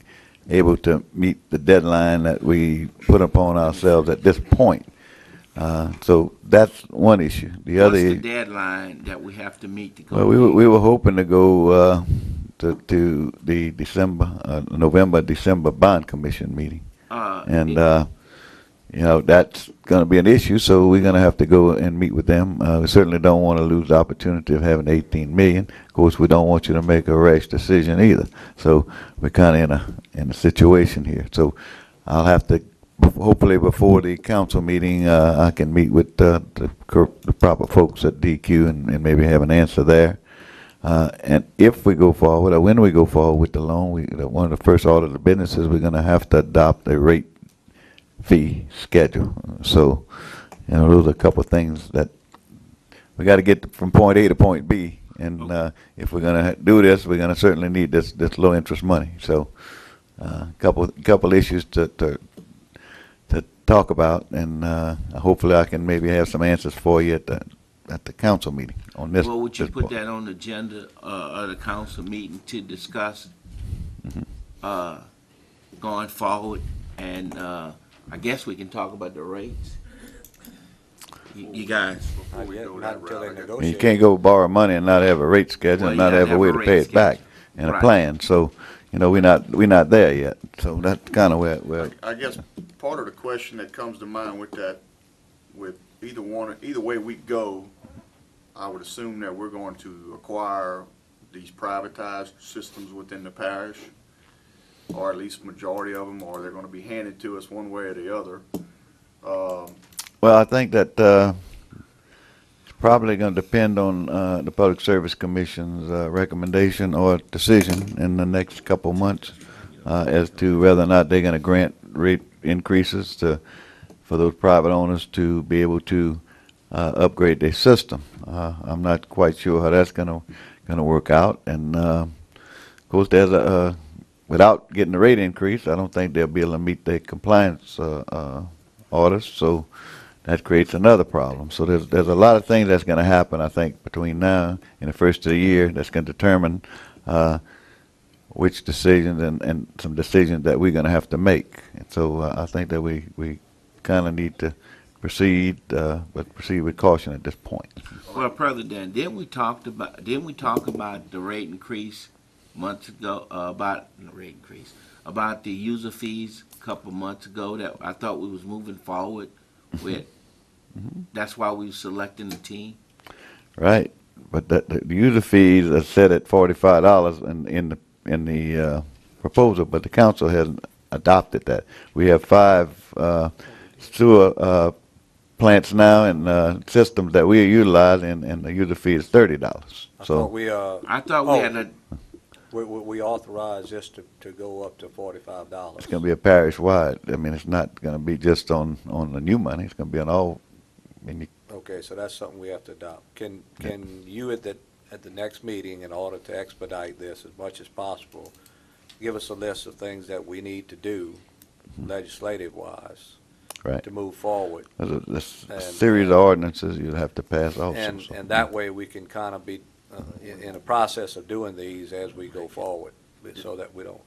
E: able to meet the deadline that we put upon ourselves at this point. Uh, so that's one issue. The
A: What's
E: other,
A: the deadline that we have to meet to go?
E: well, we were, we were hoping to go, uh, to, to the December, uh, November, December bond commission meeting.
A: Uh,
E: And, uh, you know, that's gonna be an issue, so we're gonna have to go and meet with them. Uh, we certainly don't wanna lose the opportunity of having eighteen million. Of course, we don't want you to make a rash decision either. So we're kinda in a, in a situation here. So I'll have to, hopefully before the council meeting, uh, I can meet with, uh, the, cor- the proper folks at DQ and, and maybe have an answer there. Uh, and if we go forward, or when we go forward with the loan, we, the- one of the first order of business is we're gonna have to adopt a rate fee schedule. So, you know, those are a couple of things that, we gotta get from point A to point B. And, uh, if we're gonna do this, we're gonna certainly need this, this low interest money. So, uh, couple, couple issues to, to, to talk about, and, uh, hopefully I can maybe have some answers for you at the, at the council meeting on this.
A: Well, would you
E: this
A: put
E: point.
A: that on the agenda, uh, of the council meeting to discuss,
E: Mm-hmm.
A: uh, going forward? And, uh, I guess we can talk about the rates. You, you guys,
B: Not
C: we
B: yet,
C: go
B: not
C: that
B: until
C: route,
B: they
C: I guess.
E: I
B: negotiate.
E: You can't go borrow money and not have a rate schedule,
A: Well,
E: and
A: you
E: not
A: have
E: have a
A: have
E: way
A: a
E: to
A: rate
E: pay it back,
A: schedule.
E: and a
A: Right.
E: plan, so, you know, we're not, we're not there yet, so that's kinda where, where,
C: I guess part of the question that comes to mind with that, with either one, either way we go, I would assume that we're going to acquire these privatized systems within the parish, or at least majority of them, or they're gonna be handed to us one way or the other. Um,
E: well, I think that, uh, it's probably gonna depend on, uh, the Public Service Commission's, uh, recommendation or decision in the next couple months, uh, as to whether or not they're gonna grant rate increases to, for those private owners to be able to, uh, upgrade their system. Uh, I'm not quite sure how that's gonna, gonna work out, and, uh, of course, there's a, uh, without getting the rate increase, I don't think they'll be able to meet their compliance, uh, uh, orders, so that creates another problem. So there's, there's a lot of things that's gonna happen, I think, between now and the first of the year that's gonna determine, uh, which decisions and, and some decisions that we're gonna have to make. And so, uh, I think that we, we kinda need to proceed, uh, but proceed with caution at this point.
A: well, President, didn't we talked about, didn't we talk about the rate increase months ago, uh, about, the rate increase, about the user fees a couple months ago that I thought we was moving forward with?
E: Mm-hmm.
A: That's why we were selecting the team?
E: Right, but the, the user fees are set at forty-five dollars in, in the, in the, uh, proposal, but the council hasn't adopted that. We have five, uh, sewer, uh, plants now and, uh, systems that we are utilizing, and the user fee is thirty dollars.
B: I thought
E: So,
B: we, uh,
A: I thought we
B: Oh.
A: had a,
B: we, we we authorized this to, to go up to forty-five dollars.
E: it's gonna be a parish-wide, I mean, it's not gonna be just on, on the new money, it's gonna be on all, I mean, you
B: Okay, so that's something we have to adopt. Can, can you at the, at the next meeting, in order to expedite this as much as possible, give us a list of things that we need to do legislative-wise?
E: Right.
B: To move forward.
E: There's a, there's a
B: And-
E: series of ordinances you'll have to pass also.
B: And,
E: so.
B: and that way, we can kind of be uh, in, in the process of doing these as we go forward, so that we don't,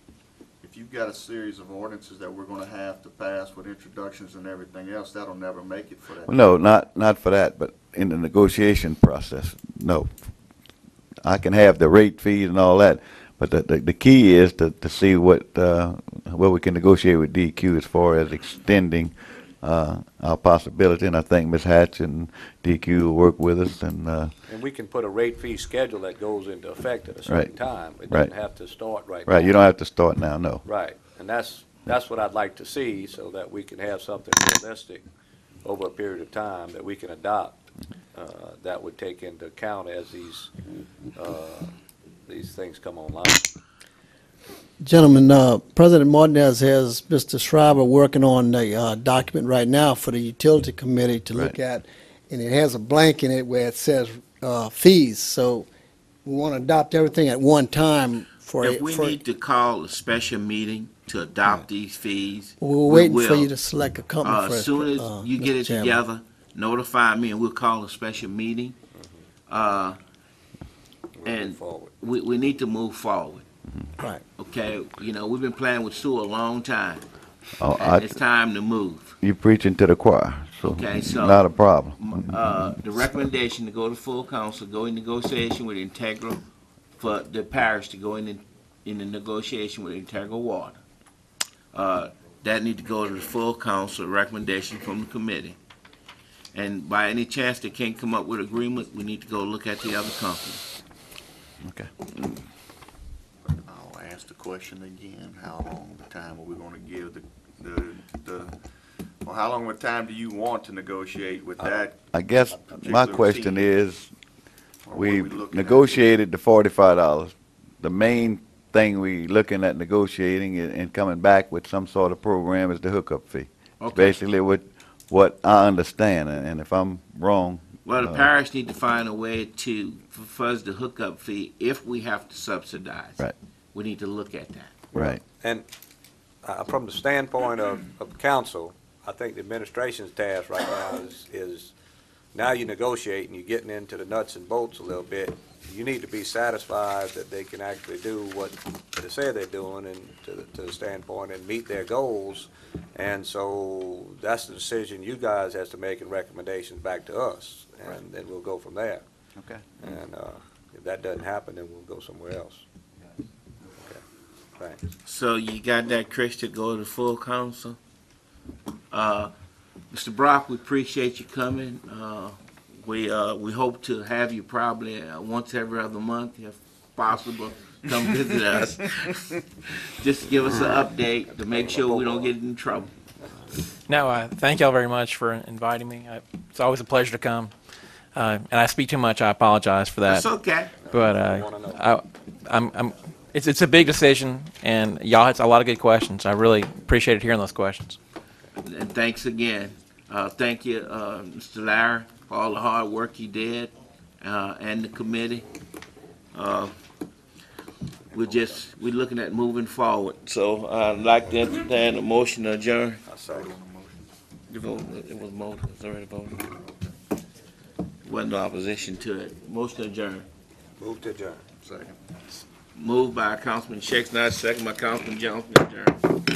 C: If you've got a series of ordinances that we're gonna have to pass with introductions and everything else, that'll never make it for that.
E: No, not, not for that, but in the negotiation process, no. I can have the rate fees and all that, but the, the, the key is to, to see what, uh, what we can negotiate with DQ as far as extending, uh, our possibility, and I think Ms. Hatch and DQ will work with us, and, uh,
B: And we can put a rate fee schedule that goes into effect at a certain
E: Right.
B: time. It
E: Right.
B: doesn't have to start right now.
E: right, you don't have to start now, no.
B: Right, and that's, that's what I'd like to see, so that we can have something realistic over a period of time that we can adopt, uh, that would take into account as these, uh, these things come online.
D: Gentlemen, uh, President Martinez has Mr. Schreiber working on a uh, document right now for the utility committee to look
E: Right.
D: at, and it has a blank in it where it says uh, fees. So we want to adopt everything at one time for.
A: If we
D: for-
A: need to call a special meeting to adopt these fees,
D: we We're
A: we
D: waiting for
A: will.
D: you to select a company
A: Uh,
D: first.
A: as soon
D: uh,
A: as you get
D: Mr.
A: it
D: Chairman.
A: together, notify me and we'll call a special meeting. Uh, And-
B: forward.
A: we, we need to move forward.
D: Right.
A: Okay, you know, we've been playing with Sue a long time,
E: Oh,
A: and
E: I,
A: it's time to move.
E: You're preaching to the choir, so,
A: Okay, so-
E: not a problem.
A: Uh, the recommendation to go to full council, go in negotiation with Integra for the parish to go in, the- in the negotiation with Integra Water. Uh, that need to go to the full council, recommendation from the committee. And by any chance they can't come up with agreement, we need to go look at the other company.
E: Okay.
C: I'll ask the question again, how long of a time are we gonna give the, the, the, well, how long of time do you want to negotiate with that?
E: I guess my
C: particular
E: question
C: team?
E: is,
C: Or what are
E: we
C: looking at?
E: negotiated the forty-five dollars. The main thing we looking at negotiating and, and coming back with some sort of program is the hookup fee.
A: Okay.
E: Basically what, what I understand, and and if I'm wrong,
A: Well, the
E: Uh,
A: parish need to find a way to, for us the hookup fee, if we have to subsidize.
E: Right.
A: We need to look at that.
E: right,
B: And uh, from the standpoint of, of council, I think the administration's task right now is, is now you're negotiating, you're getting into the nuts and bolts a little bit. You need to be satisfied that they can actually do what they say they're doing and to, the- to the standpoint and meet their goals. And so that's the decision you guys has to make and recommendations back to us. And then we'll go from there.
E: Okay.
B: And, uh, if that doesn't happen, then we'll go somewhere else. Okay, thanks.
A: So you got that, Chris, to go to full council? Uh, Mr. Brock, we appreciate you coming. Uh, we, uh, we hope to have you probably uh, once every other month, if possible. Come visit (laughs) us. Just give us an update to make sure we don't get in trouble.
G: No, uh, thank y'all very much for inviting me. I, it's always a pleasure to come. Uh, and I speak too much. I apologize for that.
A: It's okay.
G: But uh, I, I'm, I'm, it's, it's a big decision, and y'all had a lot of good questions. I really appreciated hearing those questions.
A: And thanks again. Uh, thank you, uh, Mr. Larry, for all the hard work he did, uh, and the committee. Uh, we're just, we're looking at moving forward. So I'd like to entertain a motion to adjourn.
B: I second.
A: You voted, it was voted, it's already voted. Wasn't no opposition to it. Motion to adjourn.
B: Move to adjourn.
C: Second.
A: Moved by Councilman Shakespeare, second by Councilman Johnson, adjourn.